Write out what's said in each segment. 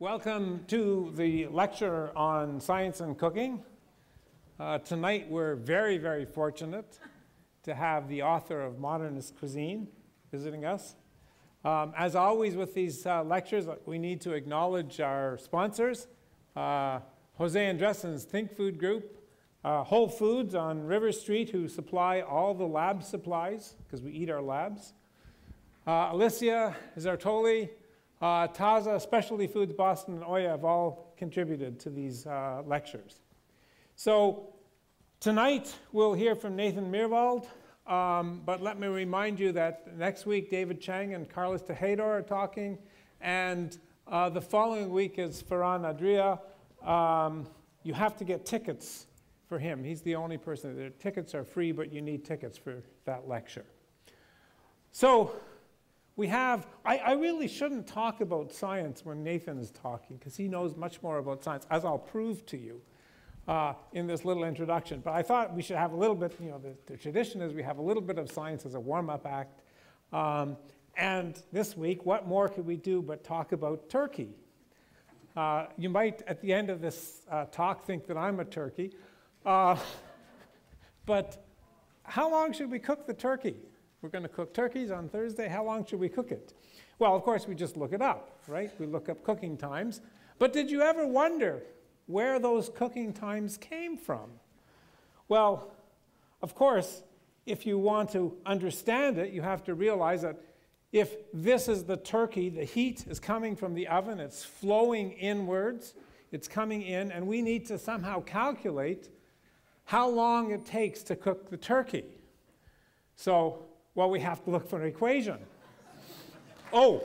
Welcome to the lecture on science and cooking. Uh, tonight we're very, very fortunate to have the author of Modernist Cuisine visiting us. Um, as always with these uh, lectures, we need to acknowledge our sponsors. Uh, Jose Andrés's Think Food Group, uh, Whole Foods on River Street, who supply all the lab supplies, because we eat our labs. Uh, Alicia Zartoli, uh, Taza, Specialty Foods Boston, and Oya have all contributed to these uh, lectures. So tonight we'll hear from Nathan Myhrvold, um, but let me remind you that next week David Chang and Carlos Tejedor are talking, and uh, the following week is Ferran Adria. Um, you have to get tickets for him. He's the only person. The tickets are free, but you need tickets for that lecture. So we have, I, I really shouldn't talk about science when Nathan is talking, because he knows much more about science, as I'll prove to you uh, in this little introduction. But I thought we should have a little bit, you know, the, the tradition is we have a little bit of science as a warm-up act. Um, and this week, what more could we do but talk about turkey? Uh, you might, at the end of this uh, talk, think that I'm a turkey. Uh, but how long should we cook the turkey? We're going to cook turkeys on Thursday. How long should we cook it? Well, of course, we just look it up, right? We look up cooking times. But did you ever wonder where those cooking times came from? Well, of course, if you want to understand it, you have to realize that if this is the turkey, the heat is coming from the oven, it's flowing inwards, it's coming in, and we need to somehow calculate how long it takes to cook the turkey. So, well, we have to look for an equation. oh.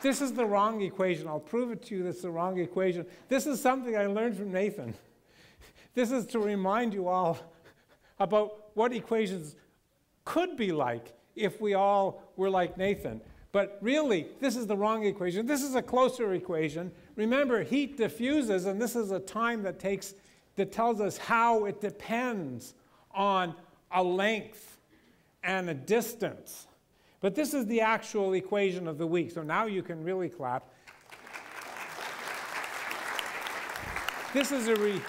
This is the wrong equation. I'll prove it to you this is the wrong equation. This is something I learned from Nathan. This is to remind you all about what equations could be like if we all were like Nathan. But really, this is the wrong equation. This is a closer equation. Remember, heat diffuses, and this is a time that takes, that tells us how it depends on a length and a distance. But this is the actual equation of the week. So now you can really clap. This is a re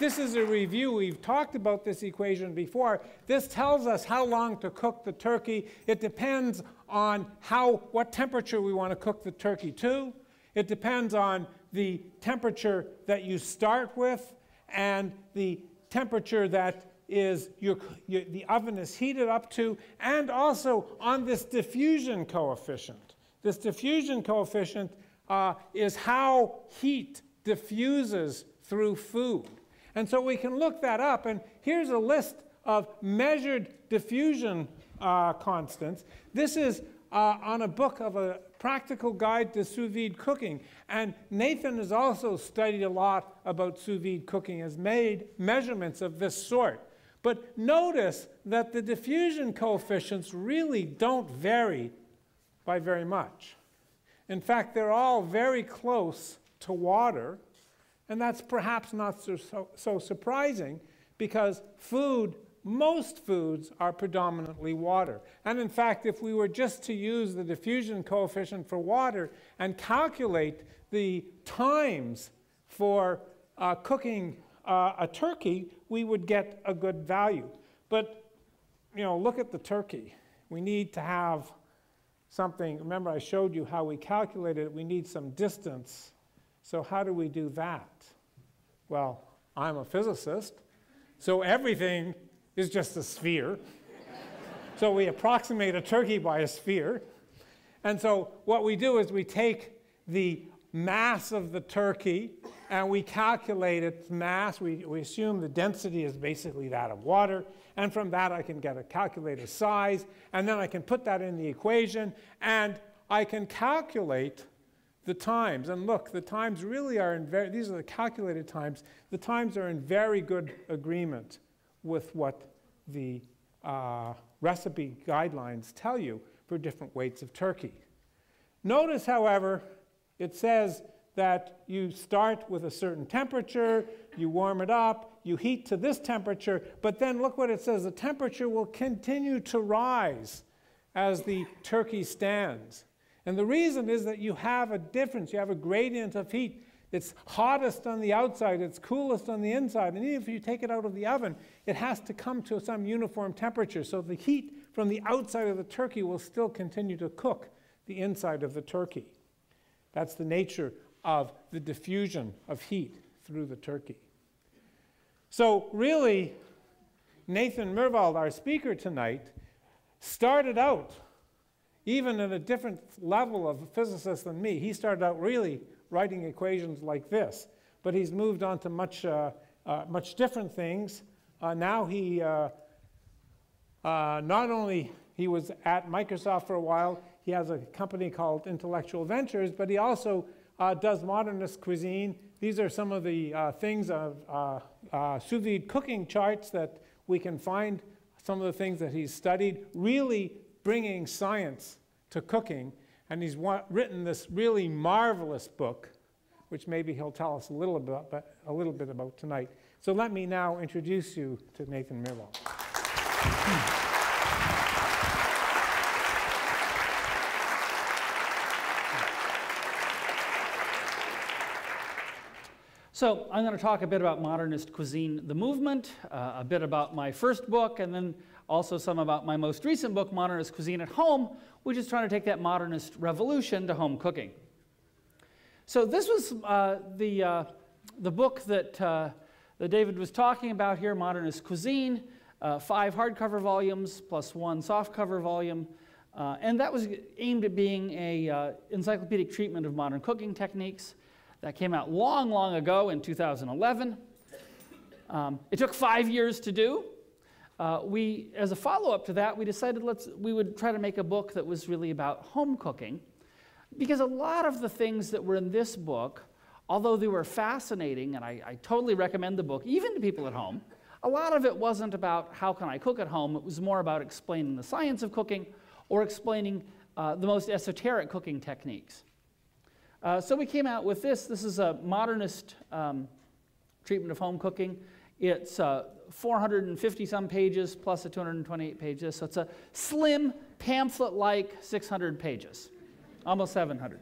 this is a review. We've talked about this equation before. This tells us how long to cook the turkey. It depends on how, what temperature we want to cook the turkey to. It depends on the temperature that you start with and the temperature that is your, your, the oven is heated up to, and also on this diffusion coefficient. This diffusion coefficient uh, is how heat diffuses through food. And so we can look that up, and here's a list of measured diffusion uh, constants. This is uh, on a book of a practical guide to sous vide cooking. And Nathan has also studied a lot about sous vide cooking, has made measurements of this sort. But notice that the diffusion coefficients really don't vary by very much. In fact, they're all very close to water, and that's perhaps not so, so, so surprising because food most foods are predominantly water. And in fact, if we were just to use the diffusion coefficient for water and calculate the times for uh, cooking uh, a turkey, we would get a good value. But, you know, look at the turkey. We need to have something. Remember, I showed you how we calculated it. We need some distance. So how do we do that? Well, I'm a physicist, so everything is just a sphere. so we approximate a turkey by a sphere. And so what we do is we take the mass of the turkey and we calculate its mass. We, we assume the density is basically that of water. And from that, I can get a calculated size. And then I can put that in the equation. And I can calculate the times. And look, the times really are in very, these are the calculated times. The times are in very good agreement with what the uh, recipe guidelines tell you for different weights of turkey. Notice, however, it says that you start with a certain temperature, you warm it up, you heat to this temperature, but then look what it says the temperature will continue to rise as the turkey stands. And the reason is that you have a difference, you have a gradient of heat. It's hottest on the outside, it's coolest on the inside. And even if you take it out of the oven, it has to come to some uniform temperature. So the heat from the outside of the turkey will still continue to cook the inside of the turkey. That's the nature of the diffusion of heat through the turkey. So, really, Nathan Myhrvold, our speaker tonight, started out even at a different level of physicist than me. He started out really writing equations like this, but he's moved on to much, uh, uh, much different things. Uh, now he uh, uh, not only he was at Microsoft for a while, he has a company called Intellectual Ventures, but he also does modernist cuisine. These are some of the things of sous vide cooking charts that we can find, some of the things that he's studied, really bringing science to cooking. And he's written this really marvelous book, which maybe he'll tell us a little, about, a little bit about tonight. So let me now introduce you to Nathan Myhrvold. So I'm going to talk a bit about modernist cuisine, the movement, uh, a bit about my first book, and then also some about my most recent book, Modernist Cuisine at Home, which is trying to take that modernist revolution to home cooking. So this was uh, the, uh, the book that, uh, that David was talking about here, Modernist Cuisine, uh, five hardcover volumes plus one softcover volume. Uh, and that was aimed at being a encyclopedic treatment of modern cooking techniques. That came out long, long ago in 2011. Um, it took five years to do. Uh, we, as a follow-up to that, we decided let's, we would try to make a book that was really about home cooking, because a lot of the things that were in this book, although they were fascinating, and I, I totally recommend the book, even to people at home, a lot of it wasn't about how can I cook at home. It was more about explaining the science of cooking or explaining uh, the most esoteric cooking techniques. Uh, so we came out with this. This is a modernist um, treatment of home cooking. It's uh, 450 some pages plus a 228 pages. So it's a slim pamphlet like 600 pages, almost 700.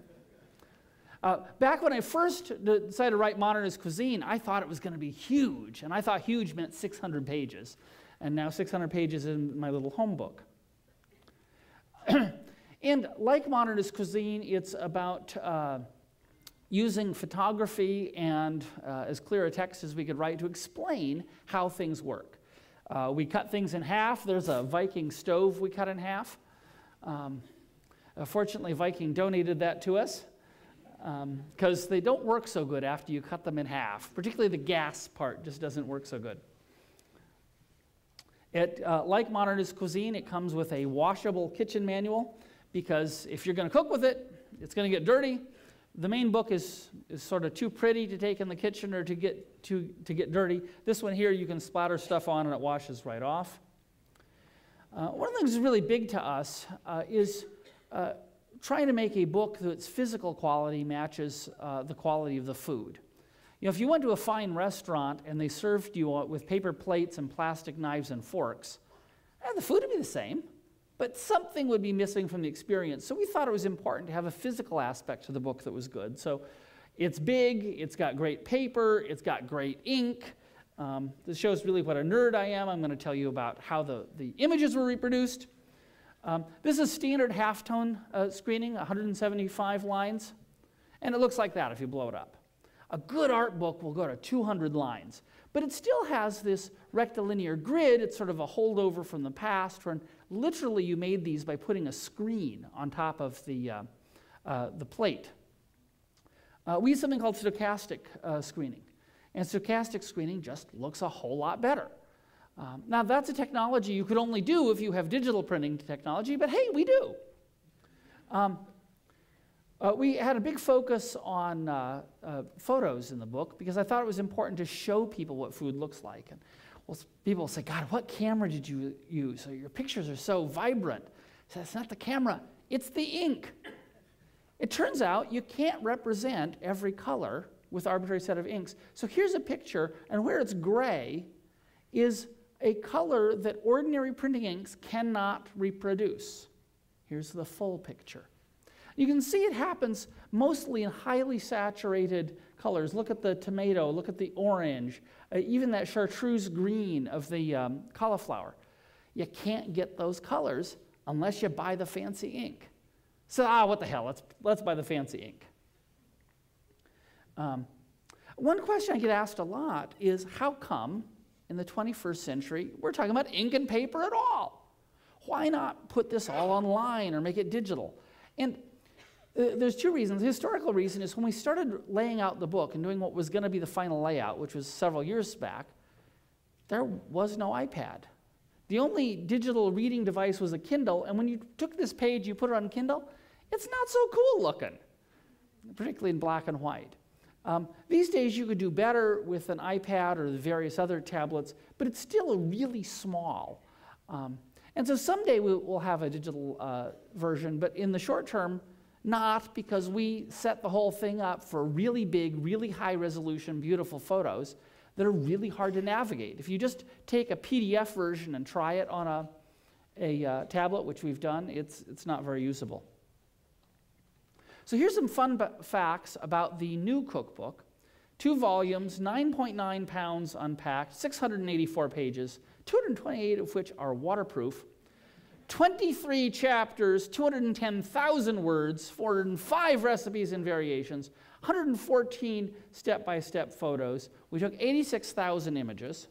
Uh, back when I first decided to write Modernist Cuisine, I thought it was going to be huge. And I thought huge meant 600 pages. And now 600 pages in my little home book. And like modernist cuisine, it's about uh, using photography and uh, as clear a text as we could write to explain how things work. Uh, we cut things in half. There's a Viking stove we cut in half. Um, uh, fortunately, Viking donated that to us because um, they don't work so good after you cut them in half. Particularly the gas part just doesn't work so good. It, uh, like modernist cuisine, it comes with a washable kitchen manual because if you're going to cook with it, it's going to get dirty. The main book is, is sort of too pretty to take in the kitchen or to get, to, to get dirty. This one here, you can splatter stuff on and it washes right off. Uh, one of the things that's really big to us uh, is uh, trying to make a book that's physical quality matches uh, the quality of the food. You know, if you went to a fine restaurant and they served you with paper plates and plastic knives and forks, eh, the food would be the same but something would be missing from the experience. So we thought it was important to have a physical aspect to the book that was good. So it's big, it's got great paper, it's got great ink. Um, this shows really what a nerd I am. I'm going to tell you about how the, the images were reproduced. Um, this is standard halftone uh, screening, 175 lines, and it looks like that if you blow it up. A good art book will go to 200 lines, but it still has this rectilinear grid. It's sort of a holdover from the past, when literally you made these by putting a screen on top of the, uh, uh, the plate. Uh, we use something called stochastic uh, screening, and stochastic screening just looks a whole lot better. Um, now, that's a technology you could only do if you have digital printing technology, but hey, we do. Um, uh, we had a big focus on uh, uh, photos in the book because I thought it was important to show people what food looks like. And well, people say, God, what camera did you use? So your pictures are so vibrant. So it's not the camera, it's the ink. It turns out you can't represent every color with arbitrary set of inks. So here's a picture, and where it's gray is a color that ordinary printing inks cannot reproduce. Here's the full picture. You can see it happens mostly in highly saturated colors. Look at the tomato, look at the orange, uh, even that chartreuse green of the um, cauliflower. You can't get those colors unless you buy the fancy ink. So, ah, what the hell, let's, let's buy the fancy ink. Um, one question I get asked a lot is how come in the 21st century we're talking about ink and paper at all? Why not put this all online or make it digital? And there's two reasons. The historical reason is when we started laying out the book and doing what was going to be the final layout, which was several years back, there was no iPad. The only digital reading device was a Kindle, and when you took this page, you put it on Kindle, it's not so cool looking, particularly in black and white. Um, these days, you could do better with an iPad or the various other tablets, but it's still really small. Um, and so someday we will have a digital uh, version, but in the short term, not because we set the whole thing up for really big, really high resolution, beautiful photos that are really hard to navigate. If you just take a PDF version and try it on a, a uh, tablet, which we've done, it's, it's not very usable. So here's some fun facts about the new cookbook. Two volumes, 9.9 pounds unpacked, 684 pages, 228 of which are waterproof. 23 chapters, 210,000 words, 405 recipes and variations, 114 step by step photos. We took 86,000 images,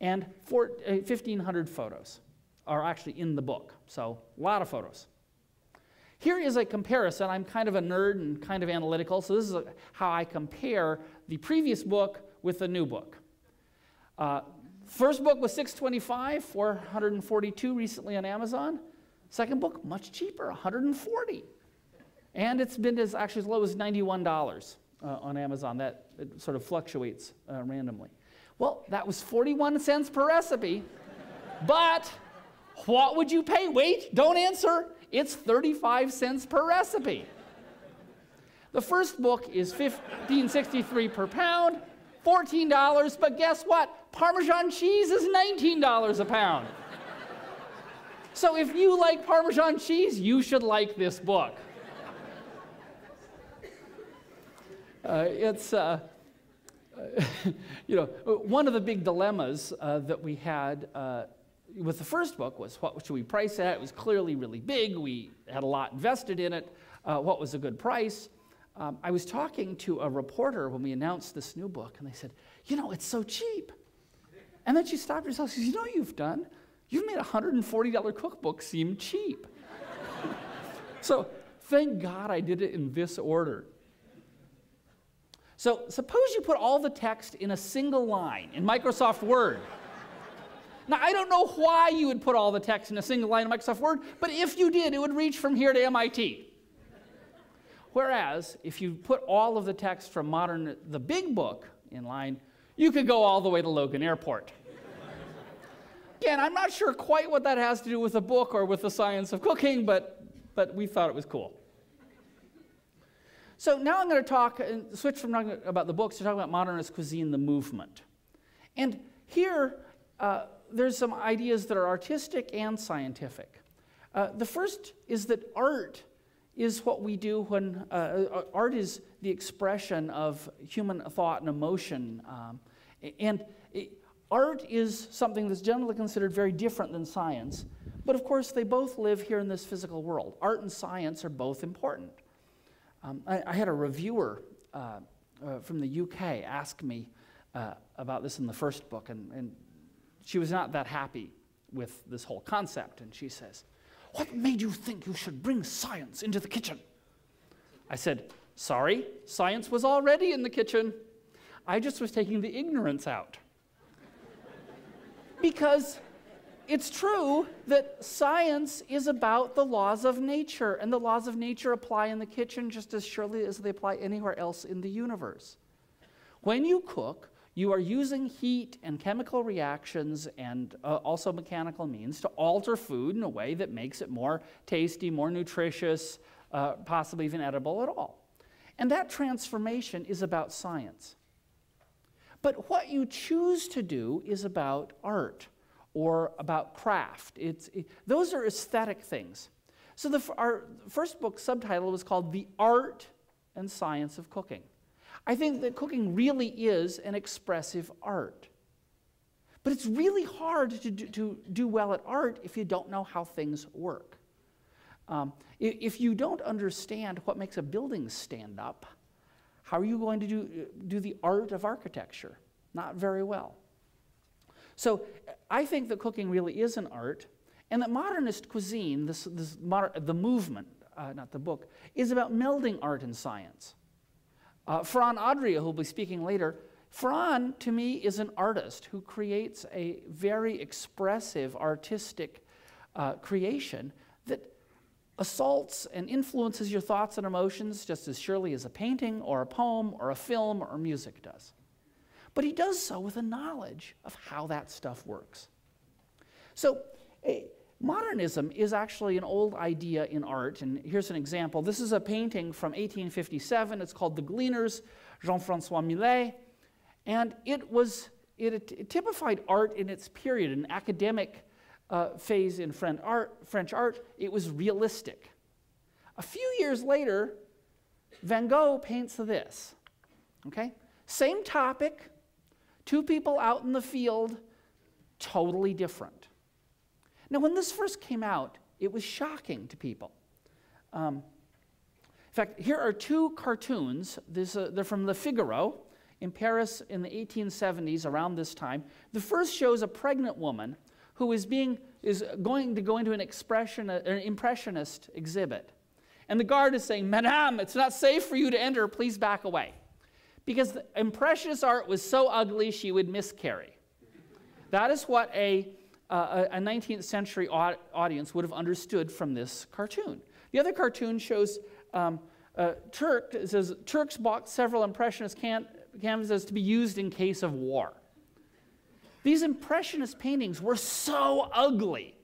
and 1,500 uh, photos are actually in the book. So, a lot of photos. Here is a comparison. I'm kind of a nerd and kind of analytical, so this is how I compare the previous book with the new book. Uh, First book was 625, 442 recently on Amazon. Second book, much cheaper, 140. And it's been as actually as low as $91 uh, on Amazon. That it sort of fluctuates uh, randomly. Well, that was 41 cents per recipe. but what would you pay? Wait, don't answer. It's 35 cents per recipe. The first book is 1563 per pound. $14, but guess what? Parmesan cheese is $19 a pound. so if you like Parmesan cheese, you should like this book. Uh, it's, uh, you know, one of the big dilemmas uh, that we had uh, with the first book was what should we price it at? It was clearly really big. We had a lot invested in it. Uh, what was a good price? Um, I was talking to a reporter when we announced this new book, and they said, You know, it's so cheap. And then she stopped herself. She says, You know what you've done? You've made a $140 cookbook seem cheap. so thank God I did it in this order. So suppose you put all the text in a single line in Microsoft Word. Now, I don't know why you would put all the text in a single line in Microsoft Word, but if you did, it would reach from here to MIT. Whereas, if you put all of the text from modern, the big book in line, you could go all the way to Logan Airport. Again, I'm not sure quite what that has to do with the book or with the science of cooking, but, but we thought it was cool. So now I'm going to talk, and switch from talking about the books to talking about modernist cuisine, the movement. And here, uh, there's some ideas that are artistic and scientific. Uh, the first is that art is what we do when uh, uh, art is the expression of human thought and emotion. Um, and it, art is something that's generally considered very different than science. But of course, they both live here in this physical world. Art and science are both important. Um, I, I, had a reviewer uh, uh, from the UK ask me uh, about this in the first book, and, and she was not that happy with this whole concept. And she says, what made you think you should bring science into the kitchen? I said, Sorry, science was already in the kitchen. I just was taking the ignorance out. because it's true that science is about the laws of nature, and the laws of nature apply in the kitchen just as surely as they apply anywhere else in the universe. When you cook, you are using heat and chemical reactions and uh, also mechanical means to alter food in a way that makes it more tasty, more nutritious, uh, possibly even edible at all. And that transformation is about science. But what you choose to do is about art or about craft. It's, it, those are aesthetic things. So the, our first book subtitle was called The Art and Science of Cooking. I think that cooking really is an expressive art. But it's really hard to do, to do well at art if you don't know how things work. Um, if you don't understand what makes a building stand up, how are you going to do, do the art of architecture? Not very well. So I think that cooking really is an art, and that modernist cuisine, this, this the movement, uh, not the book, is about melding art and science. Uh, Ferran Adria, who will be speaking later, Ferran, to me, is an artist who creates a very expressive, artistic uh, creation that assaults and influences your thoughts and emotions just as surely as a painting or a poem or a film or music does. But he does so with a knowledge of how that stuff works. So, modernism is actually an old idea in art, and here's an example. This is a painting from 1857. It's called The Gleaners, Jean Francois Millet. And it was, it, it typified art in its period, an academic uh, phase in French art, French art. It was realistic. A few years later, Van Gogh paints this. Okay? Same topic, two people out in the field, totally different. Now, when this first came out, it was shocking to people. Um, in fact, here are two cartoons. This, uh, they're from Le Figaro in Paris in the 1870s, around this time. The first shows a pregnant woman who is, being, is going to go into an, expression, uh, an impressionist exhibit. And the guard is saying, Madame, it's not safe for you to enter, please back away. Because the impressionist art was so ugly she would miscarry. That is what a, uh, a 19th century audience would have understood from this cartoon. The other cartoon shows um, uh, Turk, says, Turks bought several impressionist can- canvases to be used in case of war. These impressionist paintings were so ugly,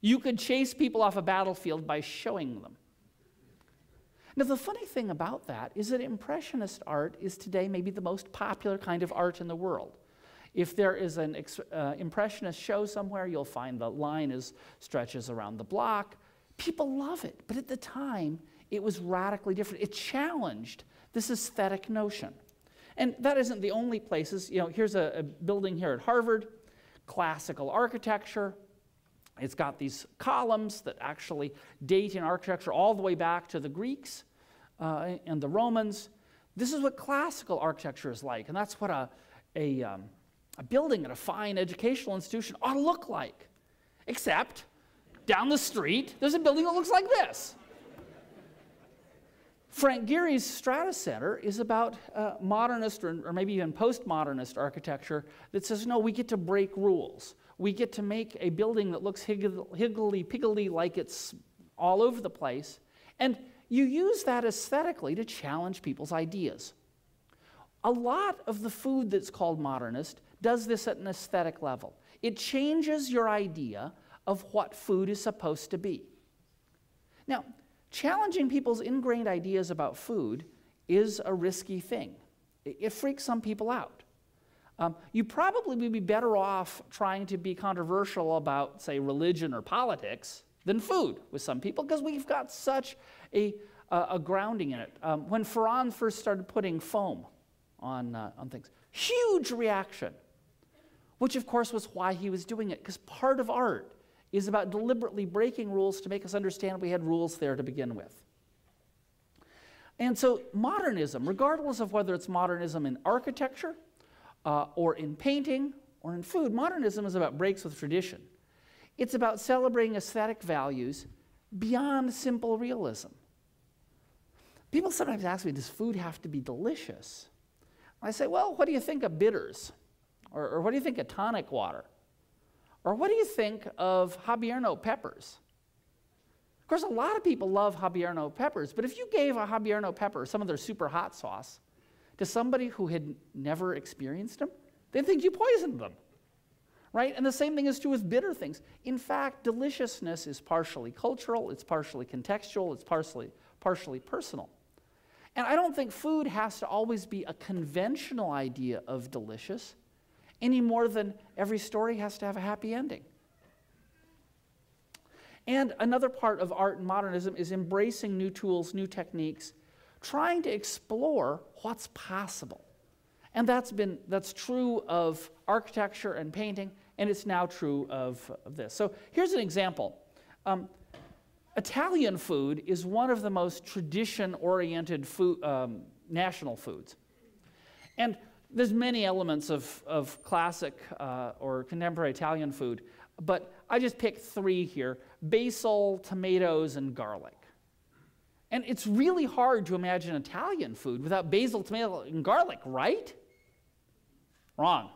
you could chase people off a battlefield by showing them. Now, the funny thing about that is that impressionist art is today maybe the most popular kind of art in the world. If there is an uh, impressionist show somewhere, you'll find the line is stretches around the block. People love it, but at the time, it was radically different. It challenged this aesthetic notion. And that isn't the only places. You know, here's a, a building here at Harvard, classical architecture. It's got these columns that actually date in architecture all the way back to the Greeks uh, and the Romans. This is what classical architecture is like, and that's what a, a, um, a building at a fine educational institution ought to look like. Except down the street, there's a building that looks like this. Frank Gehry's Stata Center is about uh, modernist or, or, maybe even postmodernist architecture that says, no, we get to break rules. We get to make a building that looks higgledy piggledy like it's all over the place. And you use that aesthetically to challenge people's ideas. A lot of the food that's called modernist does this at an aesthetic level. It changes your idea of what food is supposed to be. Now, challenging people's ingrained ideas about food is a risky thing. It, freaks some people out. Um, you probably would be better off trying to be controversial about, say, religion or politics than food with some people because we've got such a, uh, a grounding in it. Um, when Ferran first started putting foam on, uh, on things, huge reaction, which of course was why he was doing it because part of art is about deliberately breaking rules to make us understand we had rules there to begin with. And so, modernism, regardless of whether it's modernism in architecture uh, or in painting or in food, modernism is about breaks with tradition. It's about celebrating aesthetic values beyond simple realism. People sometimes ask me, does food have to be delicious? I say, well, what do you think of bitters? Or, or what do you think of tonic water? Or what do you think of habanero peppers? Of course, a lot of people love habanero peppers, but if you gave a habanero pepper, some of their super hot sauce, to somebody who had never experienced them, they'd think you poisoned them. Right? And the same thing is true with bitter things. In fact, deliciousness is partially cultural, it's partially contextual, it's partially, partially personal. And I don't think food has to always be a conventional idea of delicious any more than every story has to have a happy ending. And another part of art and modernism is embracing new tools, new techniques, trying to explore what's possible. And that's been that's true of architecture and painting, and it's now true of, of this. So here's an example. Um, Italian food is one of the most tradition-oriented food, um, national foods. And there's many elements of, of classic uh, or contemporary Italian food, but I just picked three here basil, tomatoes, and garlic. And it's really hard to imagine Italian food without basil, tomato, and garlic, right? Wrong.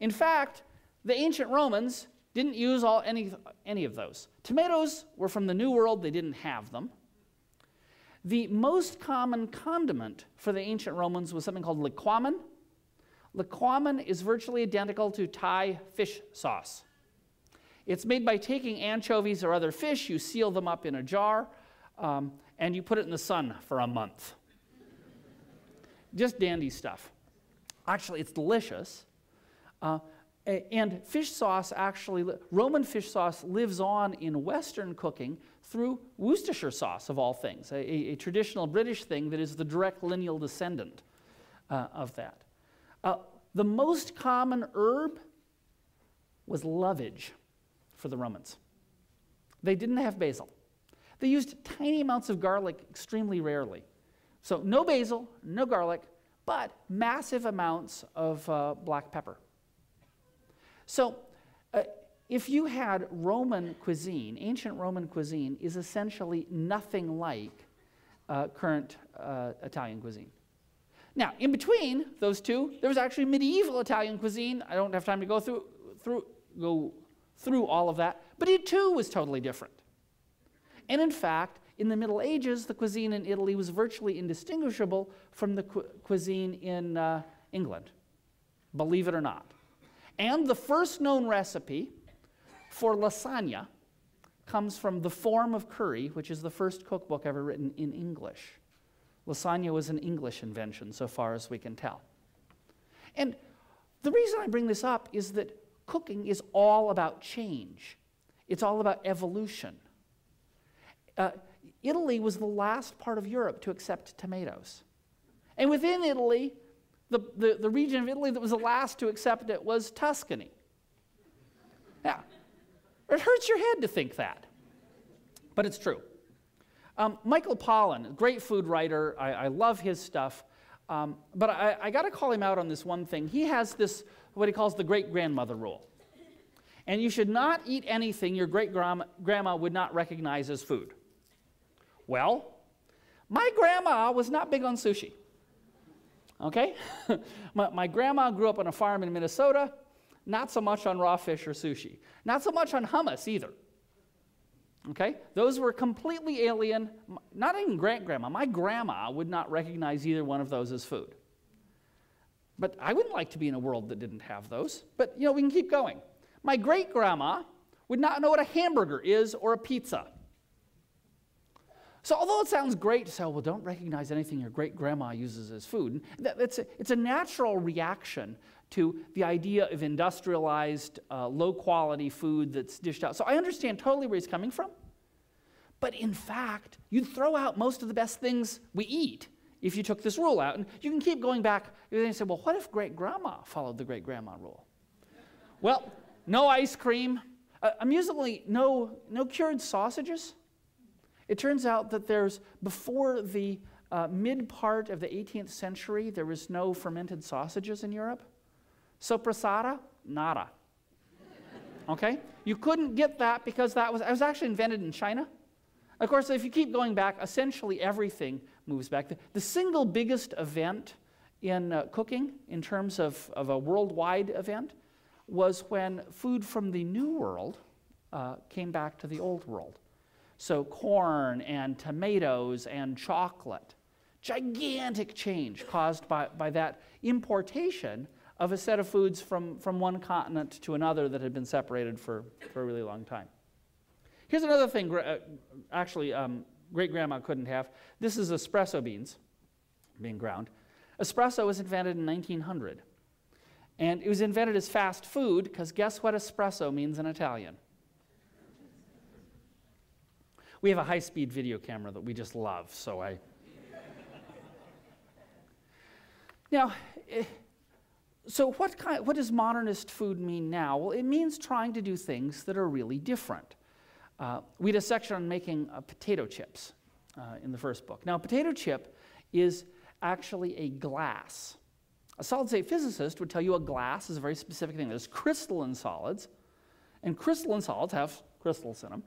In fact, the ancient Romans didn't use all, any, any of those. Tomatoes were from the New World, they didn't have them. The most common condiment for the ancient Romans was something called liquamen. Liquamen is virtually identical to Thai fish sauce. It's made by taking anchovies or other fish, you seal them up in a jar, um, and you put it in the sun for a month. Just dandy stuff. Actually, it's delicious. Uh, and fish sauce actually, Roman fish sauce lives on in Western cooking through Worcestershire sauce, of all things, a, a traditional British thing that is the direct lineal descendant uh, of that. Uh, the most common herb was lovage for the Romans. They didn't have basil. They used tiny amounts of garlic extremely rarely. So, no basil, no garlic, but massive amounts of uh, black pepper. So, uh, if you had Roman cuisine, ancient Roman cuisine is essentially nothing like uh, current uh, Italian cuisine. Now, in between those two, there was actually medieval Italian cuisine. I don't have time to go through, through, go through all of that, but it too was totally different. And in fact, in the Middle Ages, the cuisine in Italy was virtually indistinguishable from the cu- cuisine in uh, England, believe it or not. And the first known recipe for lasagna comes from The Forme of Cury, which is the first cookbook ever written in English. Lasagna was an English invention, so far as we can tell. And the reason I bring this up is that cooking is all about change, it's all about evolution. Uh, Italy was the last part of Europe to accept tomatoes. And within Italy, the, the, the region of Italy that was the last to accept it was Tuscany. Yeah, it hurts your head to think that, but it's true. Um, Michael Pollan, great food writer, I, I love his stuff, um, but I, I got to call him out on this one thing. He has this what he calls the great grandmother rule. And you should not eat anything your great grandma would not recognize as food. Well, my grandma was not big on sushi. Okay? my, my grandma grew up on a farm in Minnesota, not so much on raw fish or sushi. Not so much on hummus either. Okay? Those were completely alien. Not even great grandma. My grandma would not recognize either one of those as food. But I wouldn't like to be in a world that didn't have those. But, you know, we can keep going. My great grandma would not know what a hamburger is or a pizza. So, although it sounds great to say, oh, well, don't recognize anything your great grandma uses as food, it's a, it's a natural reaction to the idea of industrialized, uh, low quality food that's dished out. So, I understand totally where he's coming from. But in fact, you'd throw out most of the best things we eat if you took this rule out. And you can keep going back and say, well, what if great grandma followed the great grandma rule? well, no ice cream. Uh, amusingly, no, no cured sausages. It turns out that there's, before the uh, mid part of the 18th century, there was no fermented sausages in Europe. Soppressata, nada. Okay? You couldn't get that because that was, it was actually invented in China. Of course, if you keep going back, essentially everything moves back. The, the single biggest event in uh, cooking, in terms of, of a worldwide event, was when food from the New World uh, came back to the Old World. So, corn and tomatoes and chocolate. Gigantic change caused by, by that importation of a set of foods from, from one continent to another that had been separated for, for a really long time. Here's another thing, uh, actually, um, great grandma couldn't have. This is espresso beans being ground. Espresso was invented in 1900. And it was invented as fast food because guess what espresso means in Italian? We have a high speed video camera that we just love, so I. now, eh, so what, kind, what does modernist food mean now? Well, it means trying to do things that are really different. Uh, we had a section on making uh, potato chips uh, in the first book. Now, a potato chip is actually a glass. A solid state physicist would tell you a glass is a very specific thing. There's crystalline solids, and crystalline solids have crystals in them.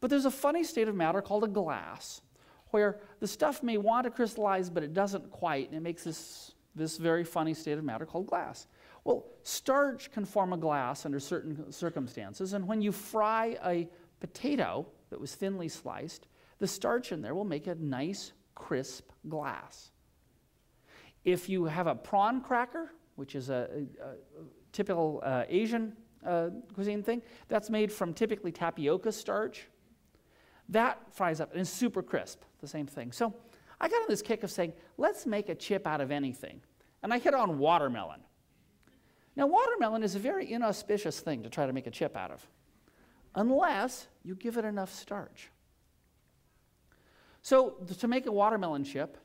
But there's a funny state of matter called a glass, where the stuff may want to crystallize, but it doesn't quite, and it makes this, this very funny state of matter called glass. Well, starch can form a glass under certain circumstances, and when you fry a potato that was thinly sliced, the starch in there will make a nice, crisp glass. If you have a prawn cracker, which is a, a, a typical uh, Asian uh, cuisine thing, that's made from typically tapioca starch. That fries up and is super crisp, the same thing. So I got on this kick of saying, let's make a chip out of anything. And I hit on watermelon. Now, watermelon is a very inauspicious thing to try to make a chip out of, unless you give it enough starch. So, to make a watermelon chip,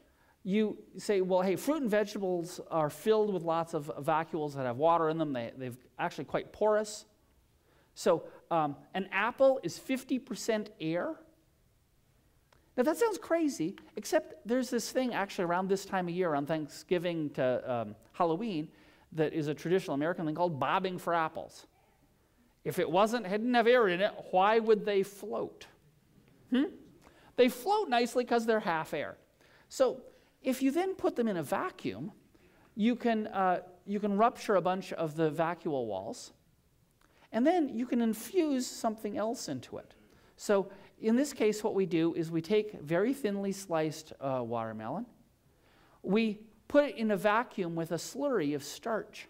you say, well, hey, fruit and vegetables are filled with lots of vacuoles that have water in them. They, they're actually quite porous. So um, an apple is 50% air. Now that sounds crazy, except there's this thing actually around this time of year, around Thanksgiving to um, Halloween, that is a traditional American thing called bobbing for apples. If it wasn't, hadn't have air in it, why would they float? Hmm? They float nicely because they're half air. So if you then put them in a vacuum, you can, uh, you can rupture a bunch of the vacuole walls, and then you can infuse something else into it. So in this case, what we do is we take very thinly sliced uh, watermelon, we put it in a vacuum with a slurry of starch,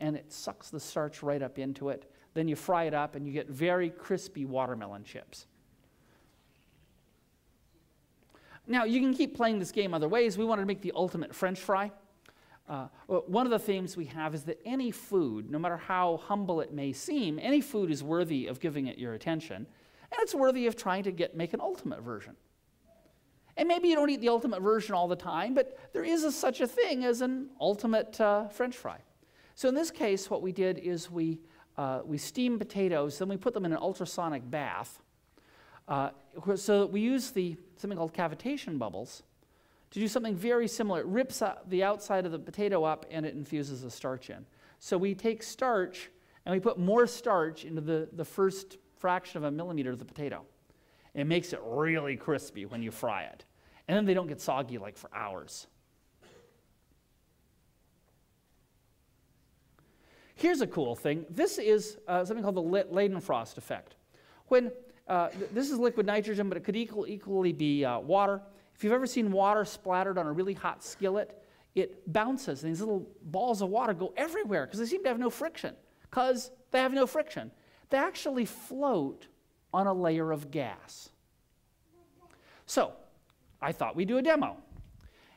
and it sucks the starch right up into it. Then you fry it up, and you get very crispy watermelon chips. Now, you can keep playing this game other ways. We wanted to make the ultimate French fry. Uh, one of the themes we have is that any food, no matter how humble it may seem, any food is worthy of giving it your attention, and it's worthy of trying to get, make an ultimate version. And maybe you don't eat the ultimate version all the time, but there is a, such a thing as an ultimate uh, French fry. So in this case, what we did is we, uh, we steam potatoes, then we put them in an ultrasonic bath, uh, so we use the, something called cavitation bubbles to do something very similar. It rips the outside of the potato up and it infuses the starch in. So we take starch and we put more starch into the, the first fraction of a millimeter of the potato. It makes it really crispy when you fry it. And then they don't get soggy like for hours. Here's a cool thing. This is uh, something called the Leidenfrost effect. When uh, th this is liquid nitrogen, but it could equal, equally be uh, water. If you've ever seen water splattered on a really hot skillet, it bounces, and these little balls of water go everywhere because they seem to have no friction. Because they have no friction. They actually float on a layer of gas. So, I thought we'd do a demo.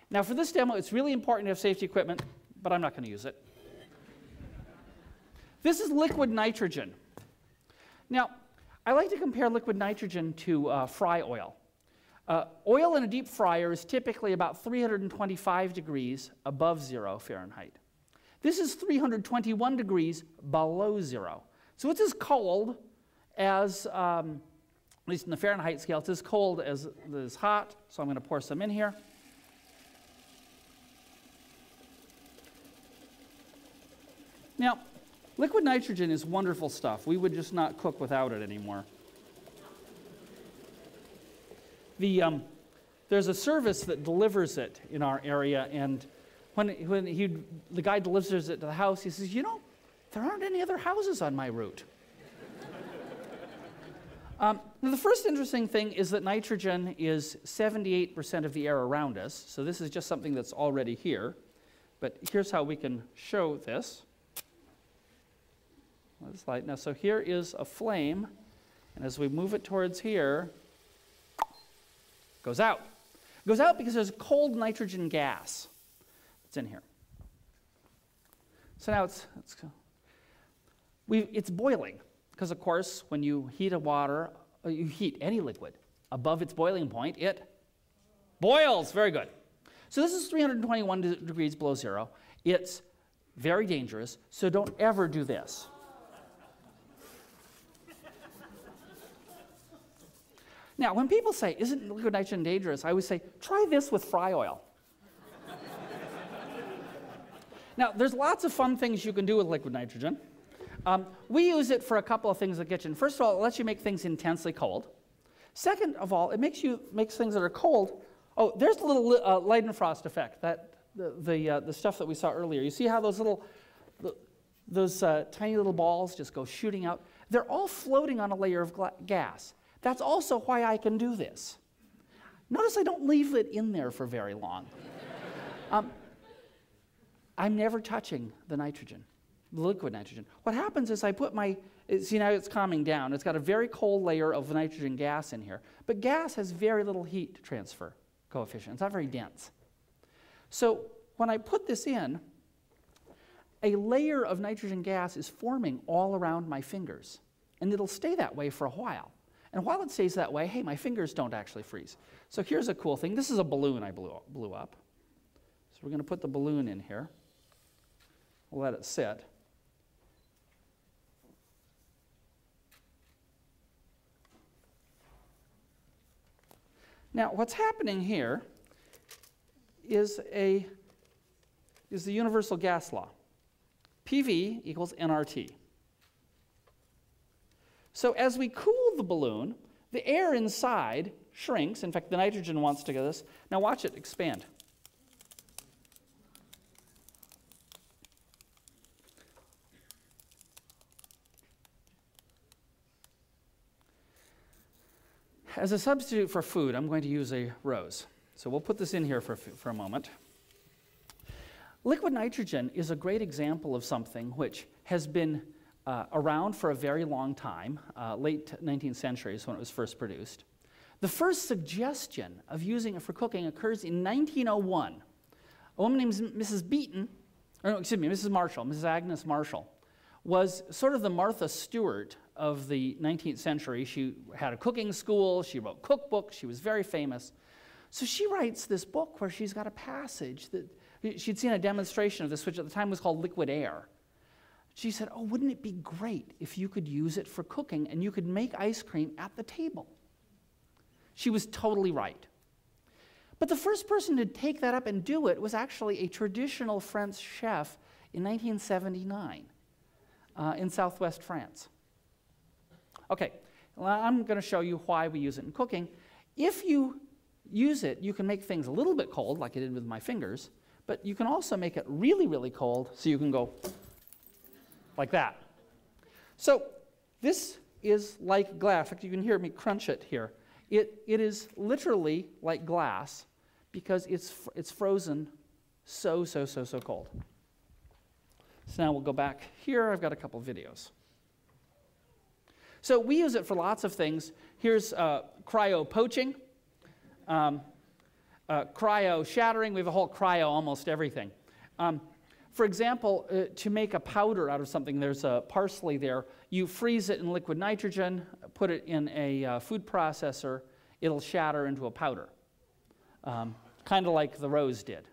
Now, for this demo, it's really important to have safety equipment, but I'm not going to use it. This is liquid nitrogen. Now, I like to compare liquid nitrogen to uh, fry oil. Uh, oil in a deep fryer is typically about 325 degrees above zero Fahrenheit. This is 321 degrees below zero. So it's as cold as, um, at least in the Fahrenheit scale, it's as cold as it is hot. So I'm going to pour some in here. Now, Liquid nitrogen is wonderful stuff. We would just not cook without it anymore. The, um, there's a service that delivers it in our area, and when, when he, the guy delivers it to the house, he says, You know, there aren't any other houses on my route. um, the first interesting thing is that nitrogen is 78% of the air around us, so this is just something that's already here. But here's how we can show this. This light. Now, so here is a flame, and as we move it towards here, goes out. It goes out because there's cold nitrogen gas that's in here. So now it's, it's, we, it's boiling because, of course, when you heat a water, uh, you heat any liquid, above its boiling point, it boils. Very good. So this is 321 de- degrees below zero. It's very dangerous, so don't ever do this. now, when people say, isn't liquid nitrogen dangerous? I always say, try this with fry oil. now, there's lots of fun things you can do with liquid nitrogen. Um, we use it for a couple of things in the kitchen. First of all, it lets you make things intensely cold. Second of all, it makes you makes things that are cold. Oh, there's the little uh, Leidenfrost effect, that the the, uh, the stuff that we saw earlier. You see how those little those uh, tiny little balls just go shooting out? They're all floating on a layer of gas. That's also why I can do this. Notice I don't leave it in there for very long. um, I'm never touching the nitrogen, liquid nitrogen. What happens is I put my see now it's calming down. It's got a very cold layer of nitrogen gas in here. But gas has very little heat transfer coefficient. It's not very dense. So when I put this in, a layer of nitrogen gas is forming all around my fingers. And it'll stay that way for a while. And while it stays that way, hey, my fingers don't actually freeze. So here's a cool thing. This is a balloon I blew, blew up. So we're going to put the balloon in here. We'll let it sit. Now, what's happening here is, a, is the universal gas law. PV equals nRT. So as we cool the balloon, the air inside shrinks. In fact, the nitrogen wants to get this. Now watch it expand. As a substitute for food, I'm going to use a rose. So we'll put this in here for, for a moment. Liquid nitrogen is a great example of something which has been uh, around for a very long time, uh, late 19th century is when it was first produced. The first suggestion of using it for cooking occurs in 1901. A woman named Mrs. Beeton, or no, excuse me, Mrs. Marshall, Mrs. Agnes Marshall, was sort of the Martha Stewart of the 19th century. She had a cooking school, she wrote cookbooks, she was very famous. So she writes this book where she's got a passage that she'd seen a demonstration of this, which at the time was called liquid air. She said, Oh, wouldn't it be great if you could use it for cooking and you could make ice cream at the table? She was totally right. But the first person to take that up and do it was actually a traditional French chef in 1979 uh, in southwest France. Okay, well, I'm going to show you why we use it in cooking. If you use it, you can make things a little bit cold, like I did with my fingers, but you can also make it really, really cold, so you can go like that. So this is like glass. You can hear me crunch it here. It, it is literally like glass because it's, it's frozen so, so, so, so cold. So now we'll go back here. I've got a couple videos. So we use it for lots of things. Here's uh, cryo poaching, um, uh, cryo shattering. We have a whole cryo almost everything. Um, for example, uh, to make a powder out of something, there's a parsley there. You freeze it in liquid nitrogen, put it in a uh, food processor, it'll shatter into a powder, um, kind of like the rose did.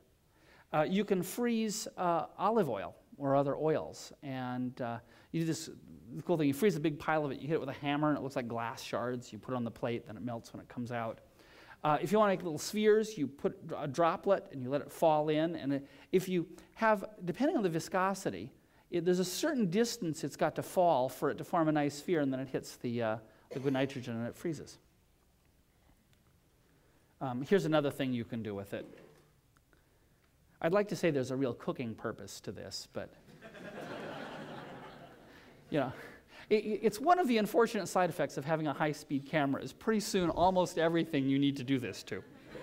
Uh, you can freeze uh, olive oil or other oils, and you do this cool thing, you freeze a big pile of it, you hit it with a hammer, and it looks like glass shards. You put it on the plate, then it melts when it comes out. Uh, if you want to make little spheres, you put a droplet and you let it fall in. And if you have, depending on the viscosity, it, there's a certain distance it's got to fall for it to form a nice sphere, and then it hits the uh, liquid nitrogen and it freezes. Um, here's another thing you can do with it. I'd like to say there's a real cooking purpose to this, but you know, it, it's one of the unfortunate side effects of having a high-speed camera is pretty soon almost everything you need to do this to.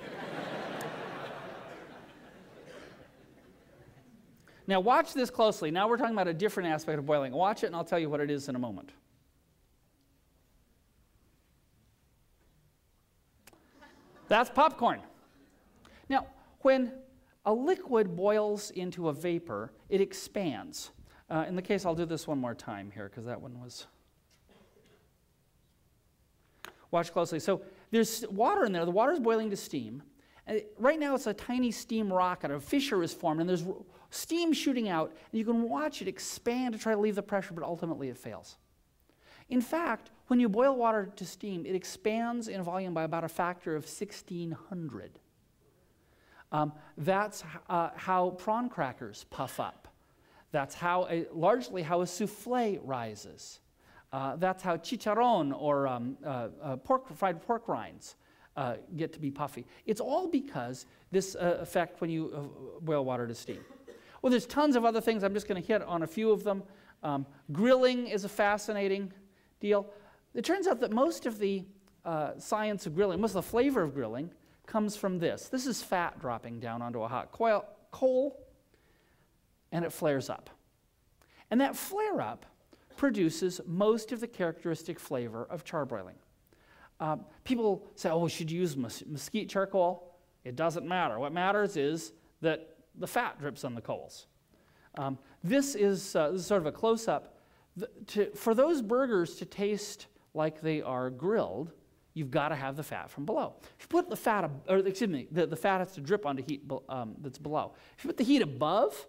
now watch this closely. Now we're talking about a different aspect of boiling. Watch it and I'll tell you what it is in a moment. That's popcorn. Now, when a liquid boils into a vapor, it expands. Uh, in the case, I'll do this one more time here because that one was. Watch closely. So there's water in there. The water is boiling to steam. And right now, it's a tiny steam rocket. A fissure is formed, and there's steam shooting out. And you can watch it expand to try to leave the pressure, but ultimately it fails. In fact, when you boil water to steam, it expands in volume by about a factor of 1600. Um, that's uh, how prawn crackers puff up. That's how a, largely how a souffle rises. Uh, that's how chicharron or um, uh, uh pork, fried pork rinds uh, get to be puffy. It's all because this uh, effect when you boil water to steam. Well, there's tons of other things. I'm just going to hit on a few of them. Um, grilling is a fascinating deal. It turns out that most of the science of grilling, most of the flavor of grilling, comes from this. This is fat dropping down onto a hot coil, coal, and it flares up. And that flare up produces most of the characteristic flavor of charbroiling. Uh, people say, oh, we should use mes- mesquite charcoal. It doesn't matter. What matters is that the fat drips on the coals. Um, this, is, uh, this is sort of a close up. for those burgers to taste like they are grilled, you've got to have the fat from below. If you put the fat, or excuse me, the, the fat has to drip onto heat um, that's below. If you put the heat above,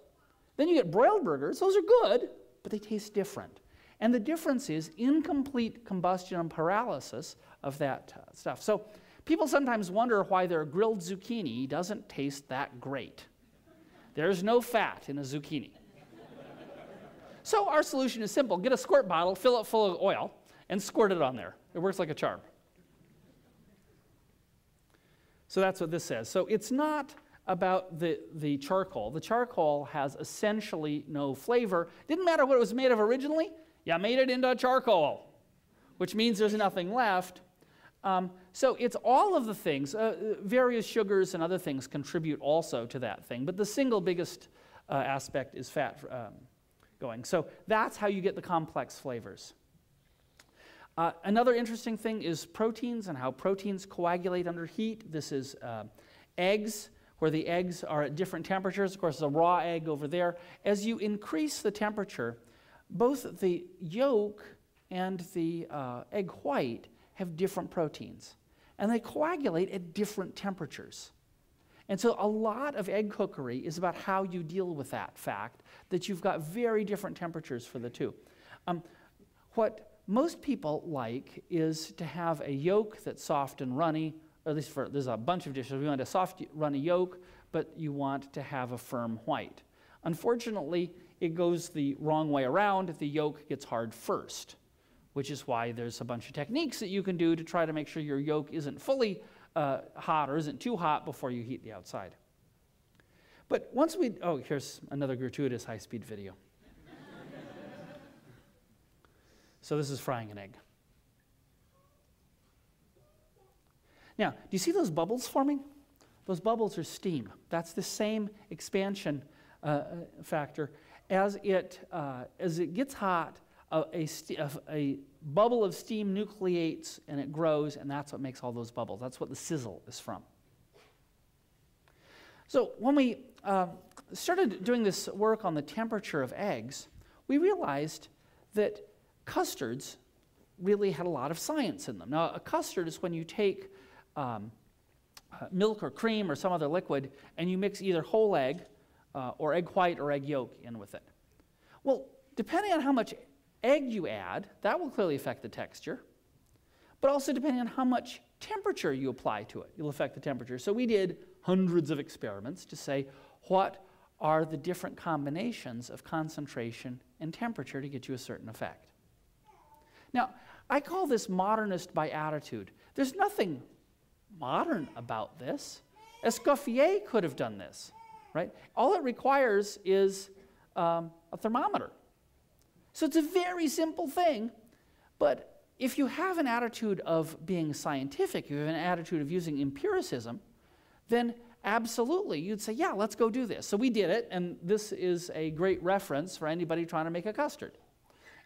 then you get broiled burgers. Those are good, but they taste different. And the difference is incomplete combustion and pyrolysis of that uh, stuff. So people sometimes wonder why their grilled zucchini doesn't taste that great. There's no fat in a zucchini. so our solution is simple get a squirt bottle, fill it full of oil, and squirt it on there. It works like a charm. So that's what this says. So it's not about the, the charcoal. The charcoal has essentially no flavor. Didn't matter what it was made of originally, you made it into charcoal, which means there's nothing left. Um, so it's all of the things. Uh, various sugars and other things contribute also to that thing, but the single biggest uh, aspect is fat um, going. So that's how you get the complex flavors. Uh, another interesting thing is proteins and how proteins coagulate under heat. This is uh, eggs, where the eggs are at different temperatures. Of course, the raw egg over there. As you increase the temperature, both the yolk and the uh, egg white have different proteins, and they coagulate at different temperatures. And so, a lot of egg cookery is about how you deal with that fact that you've got very different temperatures for the two. Um, what most people like is to have a yolk that's soft and runny, at least for, there's a bunch of dishes. We want a soft, runny yolk, but you want to have a firm white. Unfortunately, it goes the wrong way around. The yolk gets hard first, which is why there's a bunch of techniques that you can do to try to make sure your yolk isn't fully uh, hot or isn't too hot before you heat the outside. But once we, oh, here's another gratuitous high speed video. So this is frying an egg. Now, do you see those bubbles forming? Those bubbles are steam. That's the same expansion uh, uh factor. As it, uh, as it gets hot, a, a, a, bubble of steam nucleates and it grows, and that's what makes all those bubbles. That's what the sizzle is from. So when we uh, started doing this work on the temperature of eggs, we realized that custards really had a lot of science in them. Now, a custard is when you take um, uh, milk or cream or some other liquid and you mix either whole egg uh, or egg white or egg yolk in with it. Well, depending on how much egg you add, that will clearly affect the texture, but also depending on how much temperature you apply to it, you'll affect the temperature. So we did hundreds of experiments to say what are the different combinations of concentration and temperature to get you a certain effect. Now, I call this modernist by attitude. There's nothing modern about this. Escoffier could have done this, right? All it requires is um, a thermometer. So it's a very simple thing, but if you have an attitude of being scientific, you have an attitude of using empiricism, then absolutely you'd say, yeah, let's go do this. So we did it, and this is a great reference for anybody trying to make a custard.